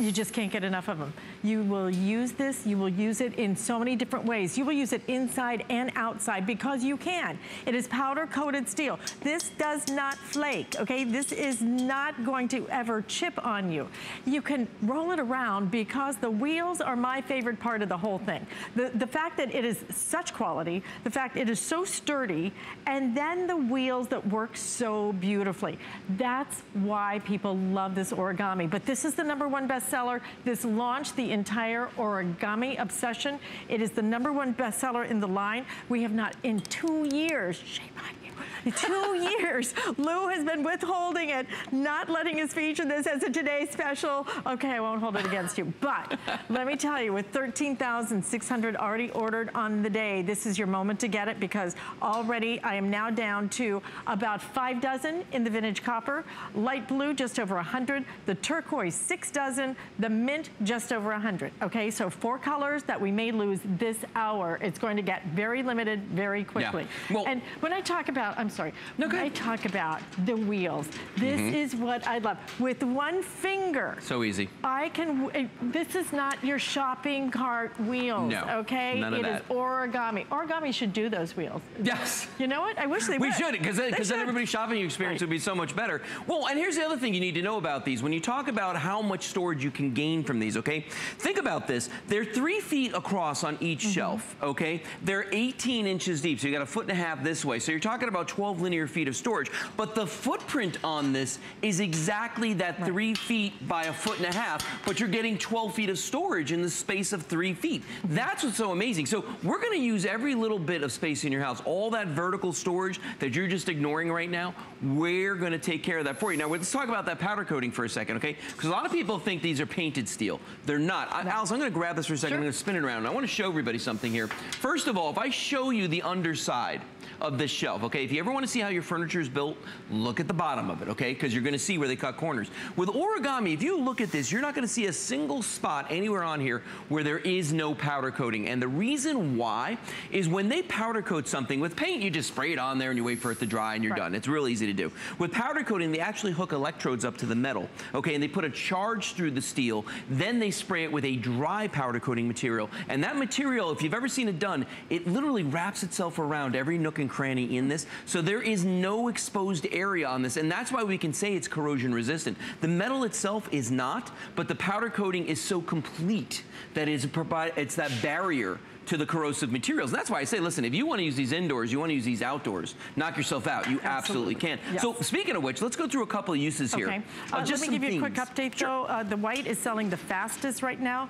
Speaker 1: You just can't get enough of them. You will use this, you will use it in so many different ways. You will use it inside and outside because you can. It is powder coated steel. This does not flake, okay? This is not going to ever chip on you. You can roll it around because the wheels are my favorite part of the whole thing. The, the fact that it is such quality, the fact it is so sturdy, and then the wheels that work so beautifully. That's why people love this origami. But this is the number one bestseller. This launched the entire origami obsession. It is the number one bestseller in the line. We have not in two years, shame on two years, Lou has been withholding it, not letting us feature this as a Today special. Okay, I won't hold it against you. But let me tell you, with 13,600 already ordered on the day, this is your moment to get it because already I am now down to about five dozen in the vintage copper, light blue just over 100, the turquoise six dozen, the mint just over 100. Okay, so four colors that we may lose this hour. It's going to get very limited very quickly. Yeah. Well, and when I talk about, I'm sorry. No, I talk about the wheels. This mm -hmm. is what I love. With one finger.
Speaker 2: So easy.
Speaker 1: I can, this is not your shopping cart wheels,
Speaker 2: no,
Speaker 1: okay?
Speaker 2: None of
Speaker 1: it
Speaker 2: that.
Speaker 1: is origami. Origami should do those wheels.
Speaker 2: Yes.
Speaker 1: You know what? I wish they
Speaker 2: we
Speaker 1: would.
Speaker 2: We should, because then, then everybody's shopping experience right. would be so much better. Well, and here's the other thing you need to know about these. When you talk about how much storage you can gain from these, okay? Think about this. They're three feet across on each mm -hmm. shelf, okay? They're 18 inches deep, so you got a foot and a half this way. So you're talking about 12 linear feet of storage. But the footprint on this is exactly that three feet by a foot and a half, but you're getting 12 feet of storage in the space of three feet. Mm-hmm. That's what's so amazing. So we're gonna use every little bit of space in your house, all that vertical storage that you're just ignoring right now, we're gonna take care of that for you. Now let's talk about that powder coating for a second, okay? Because a lot of people think these are painted steel. They're not. No. Alyce, I'm gonna grab this for a second. Sure. I'm gonna spin it around. I wanna show everybody something here. First of all, if I show you the underside, of this shelf, okay? If you ever want to see how your furniture is built, look at the bottom of it, okay? Because you're going to see where they cut corners. With origami, if you look at this, you're not going to see a single spot anywhere on here where there is no powder coating. And the reason why is when they powder coat something, with paint, you just spray it on there and you wait for it to dry and you're right. done. It's real easy to do. With powder coating, they actually hook electrodes up to the metal, okay? And they put a charge through the steel. Then they spray it with a dry powder coating material. And that material, if you've ever seen it done, it literally wraps itself around every nook and cranny in this. So there is no exposed area on this. And that's why we can say it's corrosion resistant. The metal itself is not, but the powder coating is so complete that it's, provide, it's that barrier to the corrosive materials. And that's why I say, listen, if you want to use these indoors, you want to use these outdoors, knock yourself out. You absolutely, absolutely can. Yes. So speaking of which, let's go through a couple of uses
Speaker 1: okay.
Speaker 2: here.
Speaker 1: Uh, uh, just let me give you a quick update
Speaker 2: sure.
Speaker 1: though. Uh, the white is selling the fastest right now.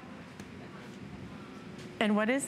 Speaker 1: And what is?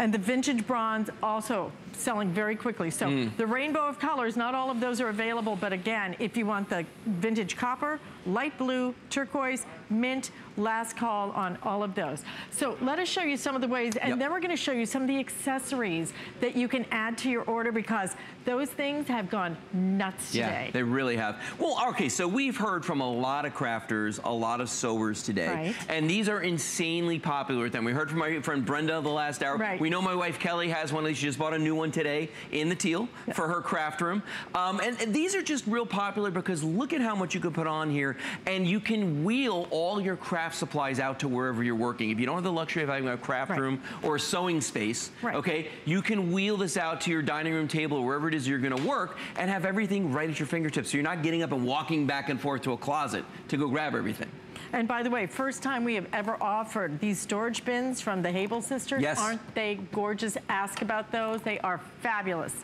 Speaker 1: And the vintage bronze also selling very quickly. So mm. the rainbow of colors, not all of those are available, but again, if you want the vintage copper, light blue, turquoise, mint, last call on all of those. So let us show you some of the ways, and yep. then we're gonna show you some of the accessories that you can add to your order because those things have gone nuts
Speaker 2: yeah,
Speaker 1: today.
Speaker 2: they really have. Well, okay, so we've heard from a lot of crafters, a lot of sewers today,
Speaker 1: right.
Speaker 2: and these are insanely popular with them. We heard from my friend Brenda the last hour.
Speaker 1: Right.
Speaker 2: We know my wife Kelly has one of these. She just bought a new one today in the teal yeah. for her craft room. Um, and, and these are just real popular because look at how much you could put on here, and you can wheel all your craft supplies out to wherever you're working. If you don't have the luxury of having a craft right. room or a sewing space,
Speaker 1: right.
Speaker 2: okay, you can wheel this out to your dining room table or wherever it is you're gonna work and have everything right at your fingertips. So you're not getting up and walking back and forth to a closet to go grab everything.
Speaker 1: And by the way, first time we have ever offered these storage bins from the Hable sisters.
Speaker 2: Yes.
Speaker 1: Aren't they gorgeous? Ask about those. They are fabulous.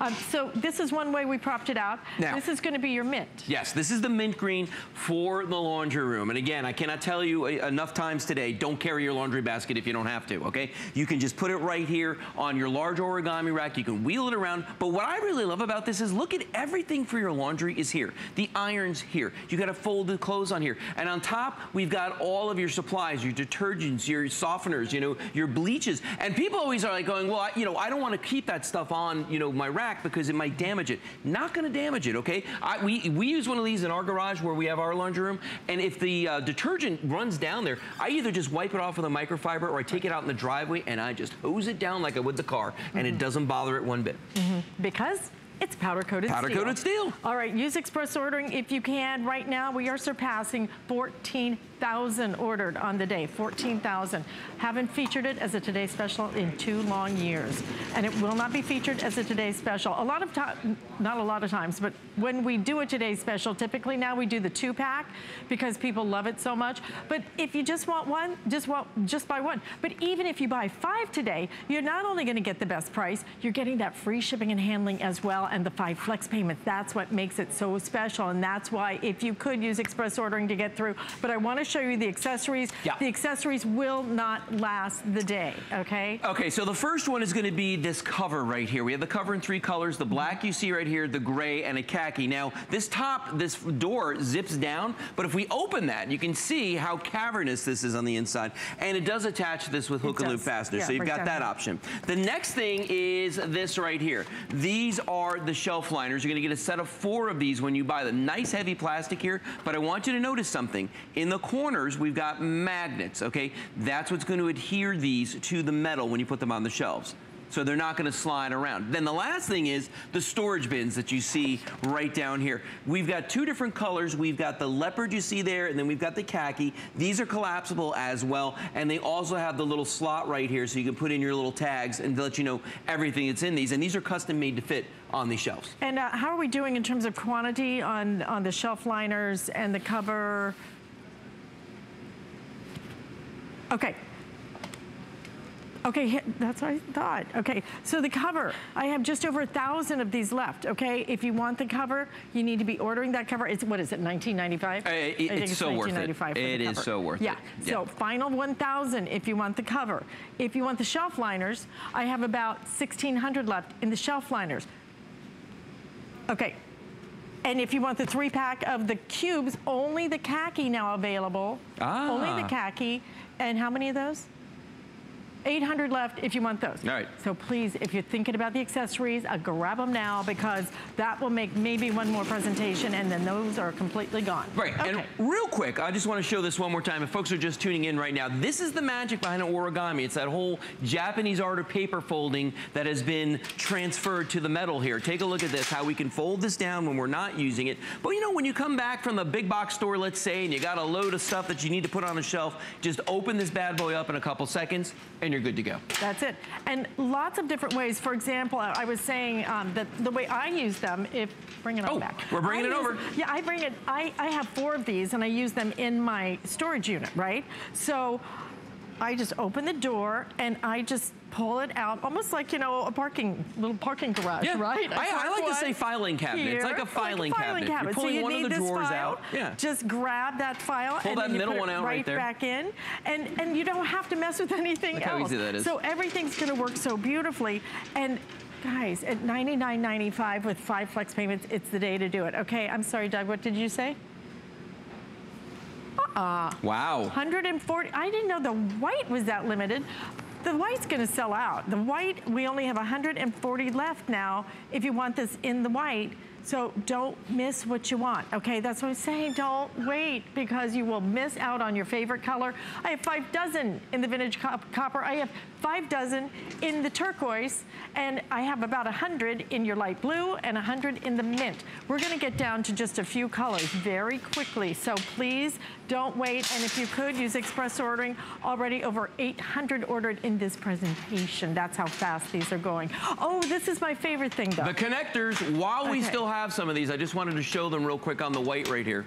Speaker 1: Um, so this is one way we propped it out.
Speaker 2: Now,
Speaker 1: this is going to be your mint.
Speaker 2: Yes, this is the mint green for the laundry room. And again, I cannot tell you enough times today, don't carry your laundry basket if you don't have to, okay? You can just put it right here on your large origami rack. You can wheel it around. But what I really love about this is look at everything for your laundry is here. The iron's here. You got to fold the clothes on here. And on top, top, we've got all of your supplies, your detergents, your softeners, you know, your bleaches. And people always are like going, well, I, you know, I don't want to keep that stuff on, you know, my rack because it might damage it. Not going to damage it, okay? I, we, we use one of these in our garage where we have our laundry room. And if the uh, detergent runs down there, I either just wipe it off with a microfiber or I take it out in the driveway and I just hose it down like I would the car. And mm -hmm. it mm-hmm. doesn't bother it one bit.
Speaker 1: Mm -hmm. Because it's powder coated
Speaker 2: powder
Speaker 1: steel.
Speaker 2: coated steel.
Speaker 1: All right, use express ordering if you can. Right now, we are surpassing 14 14,000 ordered on the day, 14,000. Haven't featured it as a Today Special in two long years. And it will not be featured as a Today Special. A lot of time, not a lot of times, but when we do a Today Special, typically now we do the two pack because people love it so much. But if you just want one, just want, just buy one. But even if you buy five today, you're not only gonna get the best price, you're getting that free shipping and handling as well and the five flex payments. That's what makes it so special. And that's why if you could use express ordering to get through, but I wanna show you the accessories.
Speaker 2: Yeah.
Speaker 1: The accessories will not last the day, okay?
Speaker 2: Okay, so the first one is gonna be this cover right here. We have the cover in three colors, the black you see right here, the gray, and a khaki. Now, this top, this door zips down, but if we open that, you can see how cavernous this is on the inside. And it does attach this with hook and loop fasteners,
Speaker 1: Yeah,
Speaker 2: so you've got that option. The next thing is this right here. These are the shelf liners. You're gonna get a set of four of these when you buy them. Nice heavy plastic here, but I want you to notice something. In the corners, we've got magnets, okay? That's what's gonna adhere these to the metal when you put them on the shelves. So they're not gonna slide around. Then the last thing is the storage bins that you see right down here. We've got two different colors. We've got the leopard you see there, and then we've got the khaki. These are collapsible as well, and they also have the little slot right here so you can put in your little tags and let you know everything that's in these. And these are custom made to fit on these shelves.
Speaker 1: And uh, how are we doing in terms of quantity on, on the shelf liners and the cover? Okay. Okay, that's what I thought. Okay, so the cover, I have just over a thousand of these left, okay? If you want the cover, you need to be ordering that cover. It's, what is it, 1995?
Speaker 2: Uh, it-
Speaker 1: I think
Speaker 2: it's so worth it.
Speaker 1: 1995 for the
Speaker 2: It is so worth
Speaker 1: yeah.
Speaker 2: it.
Speaker 1: So final 1,000 if you want the cover. If you want the shelf liners, I have about 1,600 left in the shelf liners. Okay. And if you want the three pack of the cubes, only the khaki now available.
Speaker 2: Ah.
Speaker 1: Only the khaki. And how many of those? 800 left if you want those.
Speaker 2: All right.
Speaker 1: So please, if you're thinking about the accessories, uh, grab them now because that will make maybe one more presentation and then those are completely gone.
Speaker 2: Right,
Speaker 1: Okay.
Speaker 2: and real quick, I just want to show this one more time. If folks are just tuning in right now, this is the magic behind an origami. It's that whole Japanese art of paper folding that has been transferred to the metal here. Take a look at this, how we can fold this down when we're not using it. But you know, when you come back from the big box store, let's say, and you got a load of stuff that you need to put on a shelf, just open this bad boy up in a couple seconds, and you're good to go.
Speaker 1: That's it. And lots of different ways. For example, I I was saying um, that the way I use them, if, bring it
Speaker 2: Oh,
Speaker 1: back.
Speaker 2: we're bringing
Speaker 1: I
Speaker 2: it
Speaker 1: use-
Speaker 2: over.
Speaker 1: Yeah, I bring it, I, I have four of these and I use them in my storage unit, right? So I just open the door and I just pull it out, almost like, you know, a parking, little parking garage,
Speaker 2: Yeah,
Speaker 1: right?
Speaker 2: I- I like to say filing cabinet. It's like a
Speaker 1: here,
Speaker 2: filing cabinet. You're
Speaker 1: so you
Speaker 2: one of the drawers
Speaker 1: file,
Speaker 2: out. Yeah.
Speaker 1: Just grab that file
Speaker 2: Pull
Speaker 1: and
Speaker 2: that
Speaker 1: then you
Speaker 2: middle
Speaker 1: put
Speaker 2: one
Speaker 1: it
Speaker 2: out right
Speaker 1: right
Speaker 2: there.
Speaker 1: back in. And, and you don't have to mess with anything
Speaker 2: Look
Speaker 1: else.
Speaker 2: how easy that is.
Speaker 1: So everything's gonna work so beautifully. And guys, at $99.95 with five flex payments, it's the day to do it. Okay, I'm sorry, Doug, what did you say? Uh-uh.
Speaker 2: Wow.
Speaker 1: 140, I didn't know the white was that limited. The white's gonna sell out. The white, we only have 140 left now if you want this in the white. So don't miss what you want, okay? That's what I'm saying, don't wait because you will miss out on your favorite color. I have five dozen in the vintage cop copper. I have five dozen in the turquoise and I have about 100 in your light blue and 100 in the mint. We're gonna get down to just a few colors very quickly. So please don't wait. And if you could use express ordering, already over 800 ordered in this presentation. That's how fast these are going. Oh, this is my favorite thing though.
Speaker 2: The connectors, while we still have some of these, I just wanted to show them real quick on the white right here.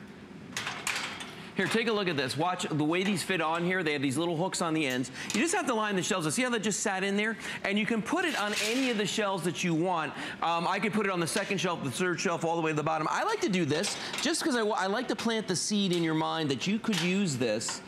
Speaker 2: Here, take a look at this. Watch the way these fit on here. They have these little hooks on the ends. You just have to line the shelves. up. See how that just sat in there? And you can put it on any of the shelves that you want. Um, I could put it on the second shelf, the third shelf, all the way to the bottom. I like to do this just because I, I like to plant the seed in your mind that you could use this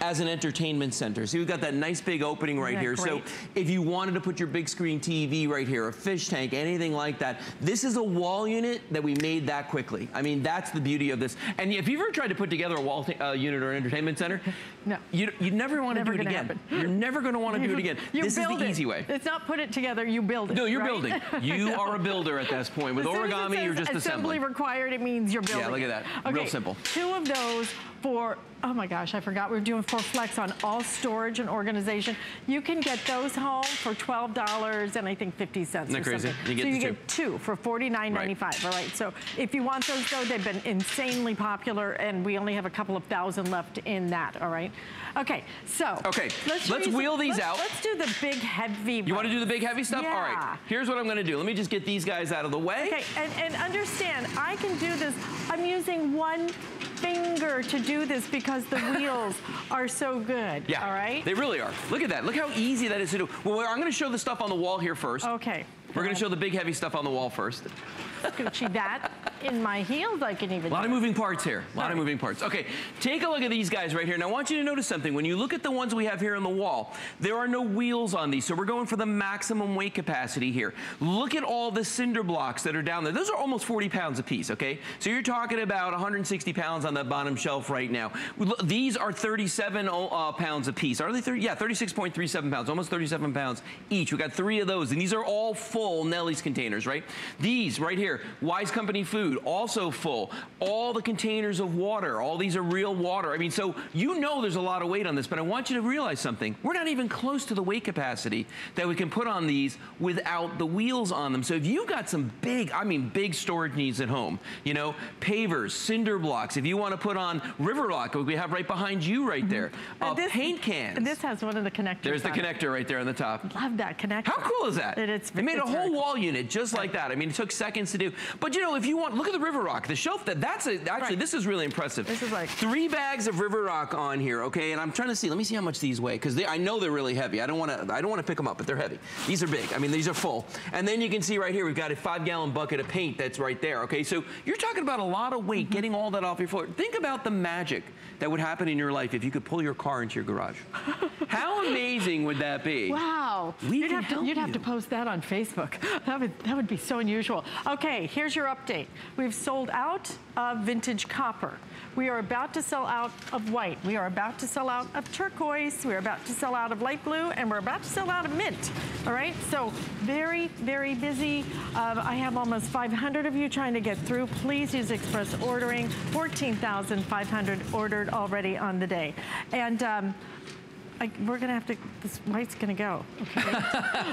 Speaker 2: as an entertainment center. See, we've got that nice big opening right here.
Speaker 1: that
Speaker 2: So if you wanted to put your big screen TV right here, a fish tank, anything like that, this is a wall unit that we made that quickly. I mean, that's the beauty of this. And if you've ever tried to put together a wall uh, unit or an entertainment center,
Speaker 1: No.
Speaker 2: you, you never want to do it again.
Speaker 1: happen.
Speaker 2: You're never going to want to do it again.
Speaker 1: You
Speaker 2: this is the
Speaker 1: it.
Speaker 2: easy way.
Speaker 1: It's not put it together, you build it.
Speaker 2: No, you're
Speaker 1: right?
Speaker 2: building. You are a builder at this point. With
Speaker 1: As soon as it
Speaker 2: origami, you're just
Speaker 1: assembly
Speaker 2: assembling.
Speaker 1: required, it means you're building.
Speaker 2: Yeah, look at that. Real simple.
Speaker 1: Two of those for oh my gosh, I forgot we are doing four flex on all storage and organization. You can get those home for $12 and I think 50 cents
Speaker 2: Isn't that crazy?
Speaker 1: something.
Speaker 2: You get
Speaker 1: so you
Speaker 2: two.
Speaker 1: get two for $49.95, right. all right? So if you want those though, they've been insanely popular and we only have a couple of thousand left in that, all right? Okay, so.
Speaker 2: Okay, let's
Speaker 1: you
Speaker 2: wheel these
Speaker 1: let's-
Speaker 2: out.
Speaker 1: Let's do the big heavy
Speaker 2: You want to do the big heavy stuff?
Speaker 1: Yeah.
Speaker 2: All right. Here's what I'm going to do. Let me just get these guys out of the way.
Speaker 1: Okay, and, and understand, I can do this. I'm using one finger to do this because the wheels are so good.
Speaker 2: Yeah.
Speaker 1: All right?
Speaker 2: They really are. Look at that. Look how easy that is to do. Well, I'm going to show the stuff on the wall here first.
Speaker 1: Okay.
Speaker 2: We're going to show the big heavy stuff on the wall first.
Speaker 1: Gucci that in my heels I can even
Speaker 2: A lot of moving parts here. A lot of moving parts. Okay, take a look at these guys right here. Now, I want you to notice something. When you look at the ones we have here on the wall, there are no wheels on these, so we're going for the maximum weight capacity here. Look at all the cinder blocks that are down there. Those are almost 40 pounds a piece, okay? So you're talking about 160 pounds on that bottom shelf right now. These are 37 uh, pounds a piece. Are they 30? Yeah, 36.37 pounds, almost 37 pounds each. We got three of those, and these are all full Nellie's containers, right? These right here, Wise Company food, also full. All the containers of water, all these are real water. I mean, so you know there's a lot of weight on this, but I want you to realize something. We're not even close to the weight capacity that we can put on these without the wheels on them. So if you've got some big, I mean, big storage needs at home, you know, pavers, cinder blocks, if you want to put on river rock, we have right behind you right there, uh,
Speaker 1: this-
Speaker 2: paint cans.
Speaker 1: And this has one of the connectors
Speaker 2: There's the
Speaker 1: on it.
Speaker 2: connector right there on the top.
Speaker 1: Love that connector.
Speaker 2: How cool is that?
Speaker 1: It, it's,
Speaker 2: They made a whole wall unit just like that. I mean, it took seconds to do. But you know, if you want, look at the River Rock, the shelf that that's a, actually this is really impressive. This
Speaker 1: is like
Speaker 2: three bags of River Rock on here, okay? And I'm trying to see. Let me see how much these weigh because I know they're really heavy. I don't want to. I don't want to pick them up, but they're heavy. These are big. I mean, these are full. And then you can see right here, we've got a five-gallon bucket of paint that's right there. Okay, so you're talking about a lot of weight, mm-hmm. getting all that off your floor. Think about the magic that would happen in your life if you could pull your car into your garage. How amazing would that be?
Speaker 1: Wow.
Speaker 2: We
Speaker 1: you'd have to, you'd have to post that on Facebook. That would, that would be so unusual. Okay, here's your update. We've sold out of vintage copper. We are about to sell out of white. We are about to sell out of turquoise. We're about to sell out of light blue, and we're about to sell out of mint. All right, so very, very busy. Um, I have almost 500 of you trying to get through. Please use express ordering. 14,500 ordered already on the day. And um, I, we're gonna have to, this white's gonna go, okay?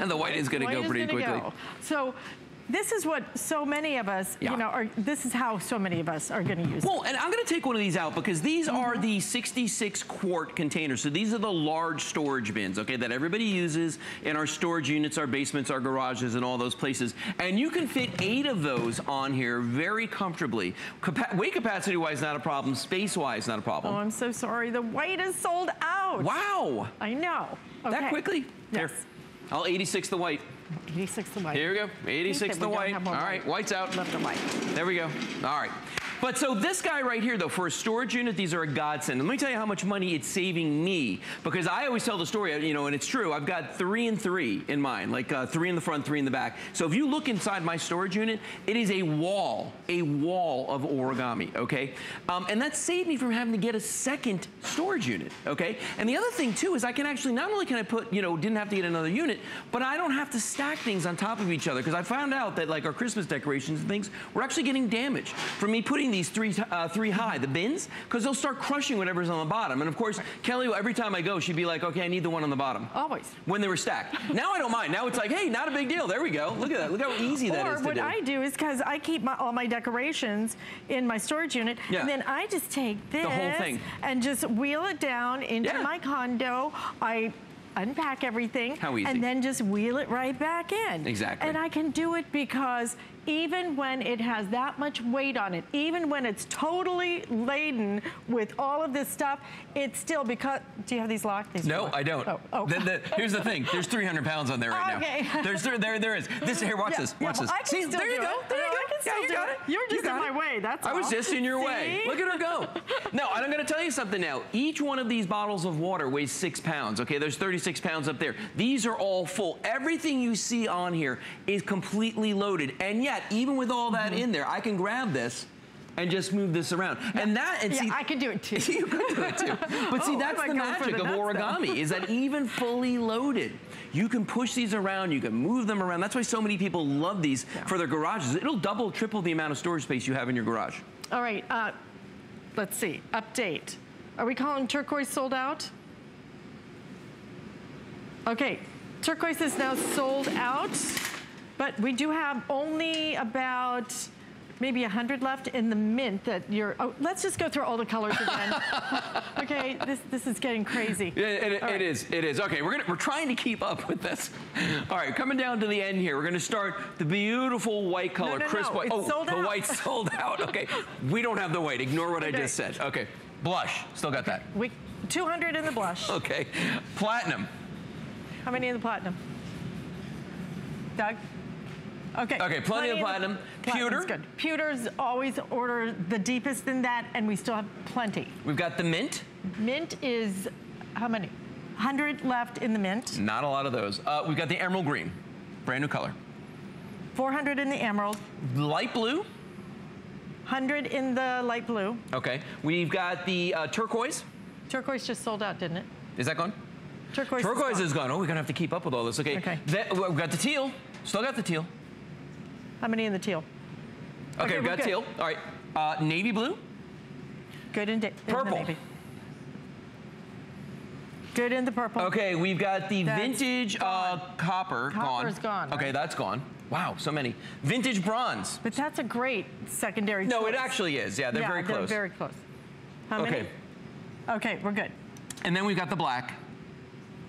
Speaker 2: and the white is going to
Speaker 1: White
Speaker 2: go
Speaker 1: is
Speaker 2: pretty
Speaker 1: gonna
Speaker 2: quickly.
Speaker 1: go. So this is what so many of us,
Speaker 2: Yeah.
Speaker 1: you know, are, this is how so many of us are gonna use it.
Speaker 2: Well, and I'm going to take one of these out because these
Speaker 1: Mm-hmm.
Speaker 2: are the 66 quart containers. So these are the large storage bins, okay, that everybody uses in our storage units, our basements, our garages, and all those places. And you can fit eight of those on here very comfortably. Weight capacity wise, not a problem. Space wise, not a problem.
Speaker 1: Oh, I'm so sorry. The white is sold out.
Speaker 2: Wow.
Speaker 1: I know.
Speaker 2: That quickly?
Speaker 1: Yes.
Speaker 2: Here. I'll 86 the white.
Speaker 1: 86 the white.
Speaker 2: Here we go. 86
Speaker 1: Okay,
Speaker 2: the white. All right,
Speaker 1: white.
Speaker 2: white's out.
Speaker 1: Left the white.
Speaker 2: There we go. All right. But so this guy right here, though, for a storage unit, these are a godsend. Let me tell you how much money it's saving me. Because I always tell the story, you know, and it's true. I've got three and three in mine, like uh, three in the front, three in the back. So if you look inside my storage unit, it is a wall, a wall of origami, okay? Um, and that saved me from having to get a second storage unit, okay? And the other thing, too, is I can actually, not only can I put, you know, didn't have to get another unit, but I don't have to stack things on top of each other. Because I found out that, like, our Christmas decorations and things were actually getting damaged from me putting these three, uh, three high, the bins, because they'll start crushing whatever's on the bottom. And of course, Kelly, every time I go, she'd be like, okay, I need the one on the bottom.
Speaker 1: Always.
Speaker 2: When they were stacked. now I don't mind. Now it's like, hey, not a big deal. There we go. Look at that. Look how easy that
Speaker 1: or
Speaker 2: is to
Speaker 1: what
Speaker 2: do.
Speaker 1: I do is because I keep my, all my decorations in my storage unit,
Speaker 2: Yeah.
Speaker 1: and then I just take this
Speaker 2: The whole thing.
Speaker 1: and just wheel it down into
Speaker 2: Yeah.
Speaker 1: my condo. I unpack everything
Speaker 2: How easy.
Speaker 1: and then just wheel it right back in.
Speaker 2: Exactly.
Speaker 1: And I can do it because even when it has that much weight on it, even when it's totally laden with all of this stuff, it's still because, do you have these locked? These
Speaker 2: No,
Speaker 1: locked.
Speaker 2: I don't.
Speaker 1: Oh, oh.
Speaker 2: The- the- here's the thing. There's 300 pounds on there right
Speaker 1: Okay.
Speaker 2: now. There's there, there there is. This here. Watch
Speaker 1: Yeah,
Speaker 2: this.
Speaker 1: yeah,
Speaker 2: Watch
Speaker 1: well,
Speaker 2: this. See, there you go.
Speaker 1: it.
Speaker 2: There you oh,
Speaker 1: I
Speaker 2: go.
Speaker 1: can
Speaker 2: yeah, you got
Speaker 1: it.
Speaker 2: it.
Speaker 1: You're
Speaker 2: You
Speaker 1: just in
Speaker 2: got
Speaker 1: my
Speaker 2: it.
Speaker 1: way, that's
Speaker 2: I was just in your way.
Speaker 1: See?
Speaker 2: Look at her go. no, and I'm going to tell you something now. Each one of these bottles of water weighs six pounds. Okay, there's 36 pounds up there. These are all full. Everything you see on here is completely loaded, and yet even with all that in there, I can grab this. And just move this around, and that and
Speaker 1: Yeah,
Speaker 2: see,
Speaker 1: I can do it too.
Speaker 2: you could do it too. But see,
Speaker 1: Oh,
Speaker 2: that's the magic
Speaker 1: the
Speaker 2: of origami is that even fully loaded, you can push these around, you can move them around. That's why so many people love these for their garages. It'll double, triple the amount of storage space you have in your garage.
Speaker 1: All right. Uh, let's see, update. Are we calling turquoise sold out? Okay, turquoise is now sold out, but we do have only about maybe 100 left in the mint that you're, oh, let's just go through all the colors again. okay, this, this is getting crazy.
Speaker 2: Yeah, it, it, it is, it is. Okay, we're, gonna, we're trying to keep up with this. All right, coming down to the end here, we're gonna start the beautiful white color,
Speaker 1: no, no,
Speaker 2: crisp
Speaker 1: no,
Speaker 2: white.
Speaker 1: It's
Speaker 2: oh,
Speaker 1: sold
Speaker 2: the
Speaker 1: out.
Speaker 2: white's sold out. Okay, we don't have the white. Ignore what
Speaker 1: Okay.
Speaker 2: I just said. Okay, blush, still got that.
Speaker 1: We, 200 in the blush.
Speaker 2: Okay, platinum.
Speaker 1: How many in the platinum? Doug? Okay.
Speaker 2: Okay, plenty of
Speaker 1: in
Speaker 2: platinum. Pewter?
Speaker 1: good. Pewters always order the deepest in that, and we still have plenty.
Speaker 2: We've got the mint.
Speaker 1: Mint is, how many? 100 left in the mint,
Speaker 2: Not a lot of those. Uh, we've got the emerald green, brand new color.
Speaker 1: 400 in the emerald,
Speaker 2: Light blue.
Speaker 1: 100 in the light blue.
Speaker 2: Okay, we've got the uh, turquoise.
Speaker 1: Turquoise just sold out, didn't it?
Speaker 2: Is that gone?
Speaker 1: Turquoise,
Speaker 2: Turquoise
Speaker 1: gone.
Speaker 2: is gone. Oh, we're gonna have to keep up with all this. Okay.
Speaker 1: Okay.
Speaker 2: That- we've got the teal. Still got the teal.
Speaker 1: How many in the teal?
Speaker 2: Okay,
Speaker 1: Okay,
Speaker 2: we've got
Speaker 1: good.
Speaker 2: teal. All right. Uh, navy blue.
Speaker 1: Good in, da- in the
Speaker 2: Purple.
Speaker 1: navy. Good in the purple.
Speaker 2: Okay, we've got the
Speaker 1: That's
Speaker 2: vintage uh, copper
Speaker 1: Copper's gone,
Speaker 2: Okay,
Speaker 1: right?
Speaker 2: that's gone. Wow, so many. Vintage bronze.
Speaker 1: But that's a great secondary
Speaker 2: No,
Speaker 1: choice.
Speaker 2: it actually is. Yeah, they're
Speaker 1: yeah,
Speaker 2: very close.
Speaker 1: they're very close. How
Speaker 2: okay.
Speaker 1: many? Okay, we're good.
Speaker 2: And then we've got the black.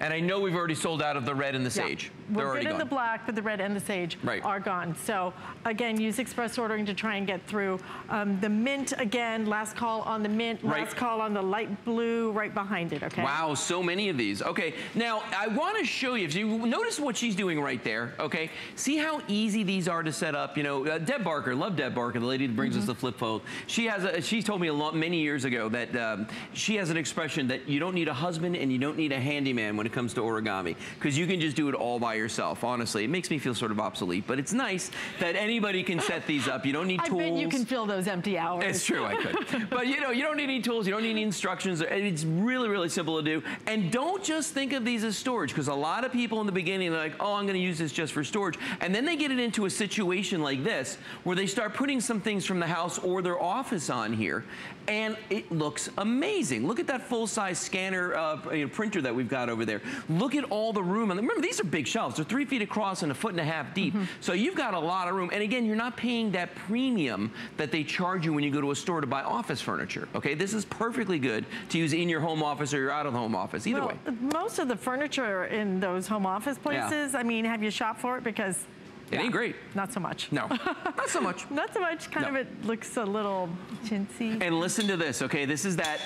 Speaker 2: And I know we've already sold out of the red and the
Speaker 1: Yeah.
Speaker 2: sage.
Speaker 1: We're good in
Speaker 2: gone.
Speaker 1: the black, but the red and the sage
Speaker 2: Right.
Speaker 1: are gone. So again, use express ordering to try and get through. Um, the mint, again, last call on the mint,
Speaker 2: Right.
Speaker 1: last call on the light blue right behind it, okay?
Speaker 2: Wow, so many of these. Okay, now I want to show you. If you notice what she's doing right there, okay? See how easy these are to set up. You know, uh, Deb Barker, love Deb Barker, the lady that brings us
Speaker 1: Mm-hmm.
Speaker 2: the flip fold. She has. A, she told me a lot many years ago that um, she has an expression that you don't need a husband and you don't need a handyman when it comes to origami because you can just do it all by yourself. Honestly, it makes me feel sort of obsolete, but it's nice that anybody can set these up. You don't need
Speaker 1: I
Speaker 2: tools.
Speaker 1: bet you can fill those empty hours.
Speaker 2: It's true, I could. but you know, you don't need any tools, you don't need any instructions. It's really, really simple to do. And don't just think of these as storage, because a lot of people in the beginning they're like, oh, I'm gonna use this just for storage. And then they get it into a situation like this, where they start putting some things from the house or their office on here, and it looks amazing. Look at that full-size scanner uh, printer that we've got over there. Look at all the room. And remember, these are big shelves. They're three feet across and a foot and a half deep. So you've got a lot of room. And again, you're not paying that premium that they charge you when you go to a store to buy office furniture. Okay, this is perfectly good to use in your home office or your out of home office. Either
Speaker 1: well,
Speaker 2: way.
Speaker 1: Most of the furniture in those home office places, Yeah. I mean, have you shopped for it? Because
Speaker 2: It ain't great.
Speaker 1: not so much.
Speaker 2: No, not so much.
Speaker 1: Not so much. Kind
Speaker 2: No.
Speaker 1: of it looks a little chintzy.
Speaker 2: And listen to this, okay? This is that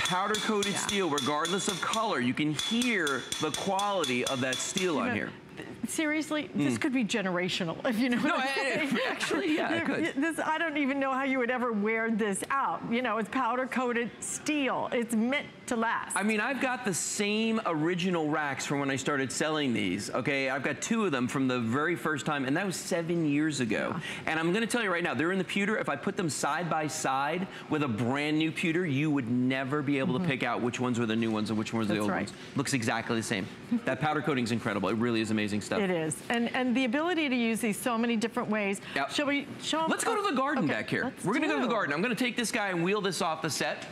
Speaker 2: powder coated steel, regardless of color. You can hear the quality of that steel on
Speaker 1: know,
Speaker 2: here.
Speaker 1: Seriously, this could be generational, if you know
Speaker 2: Hmm. No,
Speaker 1: what I'm saying.
Speaker 2: actually, yeah, it could.
Speaker 1: This, I don't even know how you would ever wear this out. You know, it's powder coated steel. It's meant to last.
Speaker 2: I mean, I've got the same original racks from when I started selling these, okay? I've got two of them from the very first time, and that was seven years ago. And I'm gonna tell you right now, they're in the pewter. If I put them side by side with a brand new pewter, you would never be able to pick out which ones were the new ones and which ones were the
Speaker 1: Mm-hmm.
Speaker 2: Old
Speaker 1: right.
Speaker 2: ones. Looks exactly the same. that powder coating's incredible. It really is amazing stuff.
Speaker 1: It is. And and the ability to use these so many different ways.
Speaker 2: Yep.
Speaker 1: Shall we show?
Speaker 2: Let's go to the garden
Speaker 1: Okay,
Speaker 2: back here. We're gonna go to the garden. I'm gonna take this guy and wheel this off the set.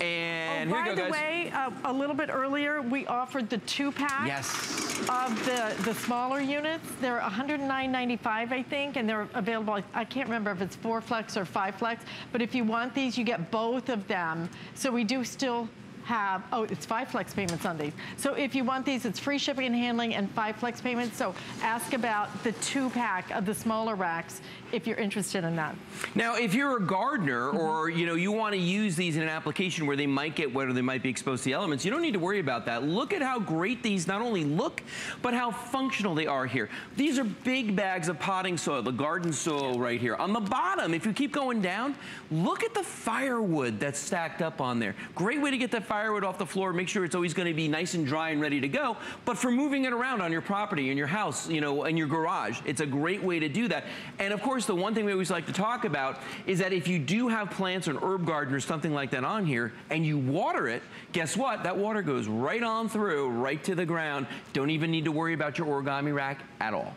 Speaker 2: And
Speaker 1: oh, by
Speaker 2: we go,
Speaker 1: the
Speaker 2: guys.
Speaker 1: way, uh, a little bit earlier, we offered the two pack
Speaker 2: Yes.
Speaker 1: of the, the smaller units. They're $109.95, I think, and they're available. I- I can't remember if it's four flex or five flex, but if you want these, you get both of them. So we do still have, oh, it's five flex payments on these. So if you want these, it's free shipping and handling and five flex payments. So ask about the two pack of the smaller racks if you're interested in that.
Speaker 2: Now, if you're a gardener
Speaker 1: Mm-hmm.
Speaker 2: or you know you want to use these in an application where they might get wet or they might be exposed to the elements, you don't need to worry about that. Look at how great these not only look, but how functional they are here. These are big bags of potting soil, the garden soil right here. On the bottom, if you keep going down, look at the firewood that's stacked up on there. Great way to get that firewood off the floor. Make sure it's always going to be nice and dry and ready to go. But for moving it around on your property, in your house, you know, in your garage, it's a great way to do that. And of course, the one thing we always like to talk about is that if you do have plants or an herb garden or something like that on here and you water it, guess what? That water goes right on through, right to the ground. Don't even need to worry about your origami rack at all.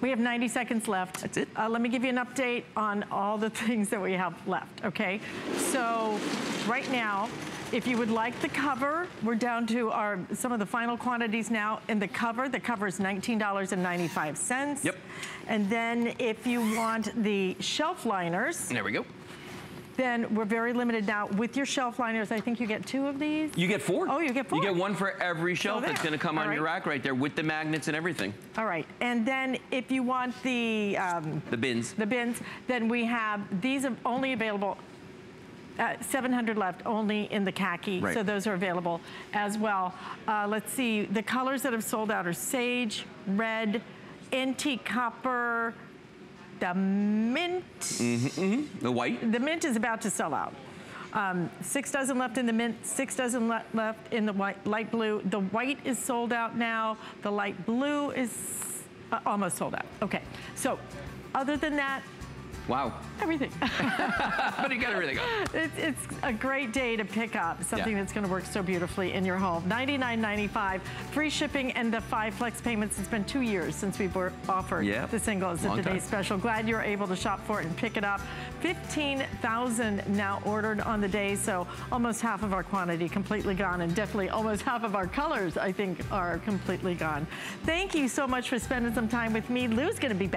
Speaker 1: We have 90 seconds left.
Speaker 2: That's it.
Speaker 1: Uh, let me give you an update on all the things that we have left, okay? So right now, if you would like the cover, we're down to our some of the final quantities now. In the cover, the cover is $19.95.
Speaker 2: Yep.
Speaker 1: And then if you want the shelf liners,
Speaker 2: There we go.
Speaker 1: Then we're very limited now. With your shelf liners, I think you get two of these.
Speaker 2: You get four.
Speaker 1: Oh, you get four.
Speaker 2: You get one for every shelf that's going to come
Speaker 1: All
Speaker 2: on your rack right there with the magnets and everything.
Speaker 1: All right, and then if you want the um,
Speaker 2: The bins.
Speaker 1: the bins, then we have these are only available. Uh, 700 left only in the khaki,
Speaker 2: Right.
Speaker 1: so those are available as well. Uh, let's see, the colors that have sold out are sage, red, antique copper, the mint.
Speaker 2: Mm-hmm, The white.
Speaker 1: The mint is about to sell out. Um, six dozen left in the mint, six dozen le- left in the white, light blue. The white is sold out now. The light blue is uh, almost sold out. Okay, so other than that,
Speaker 2: Wow.
Speaker 1: everything.
Speaker 2: but you got everything.
Speaker 1: it's, it's a great day to pick up something
Speaker 2: Yeah.
Speaker 1: that's going to work so beautifully in your home. $99.95, free shipping, and the five flex payments. It's been two years since we've offered
Speaker 2: Yeah.
Speaker 1: the single as a
Speaker 2: Long
Speaker 1: today's special. Glad you're able to shop for it and pick it up. 15,000 now ordered on the day, so almost half of our quantity completely gone, and definitely almost half of our colors, I think, are completely gone. Thank you so much for spending some time with me. Lou's going to be back.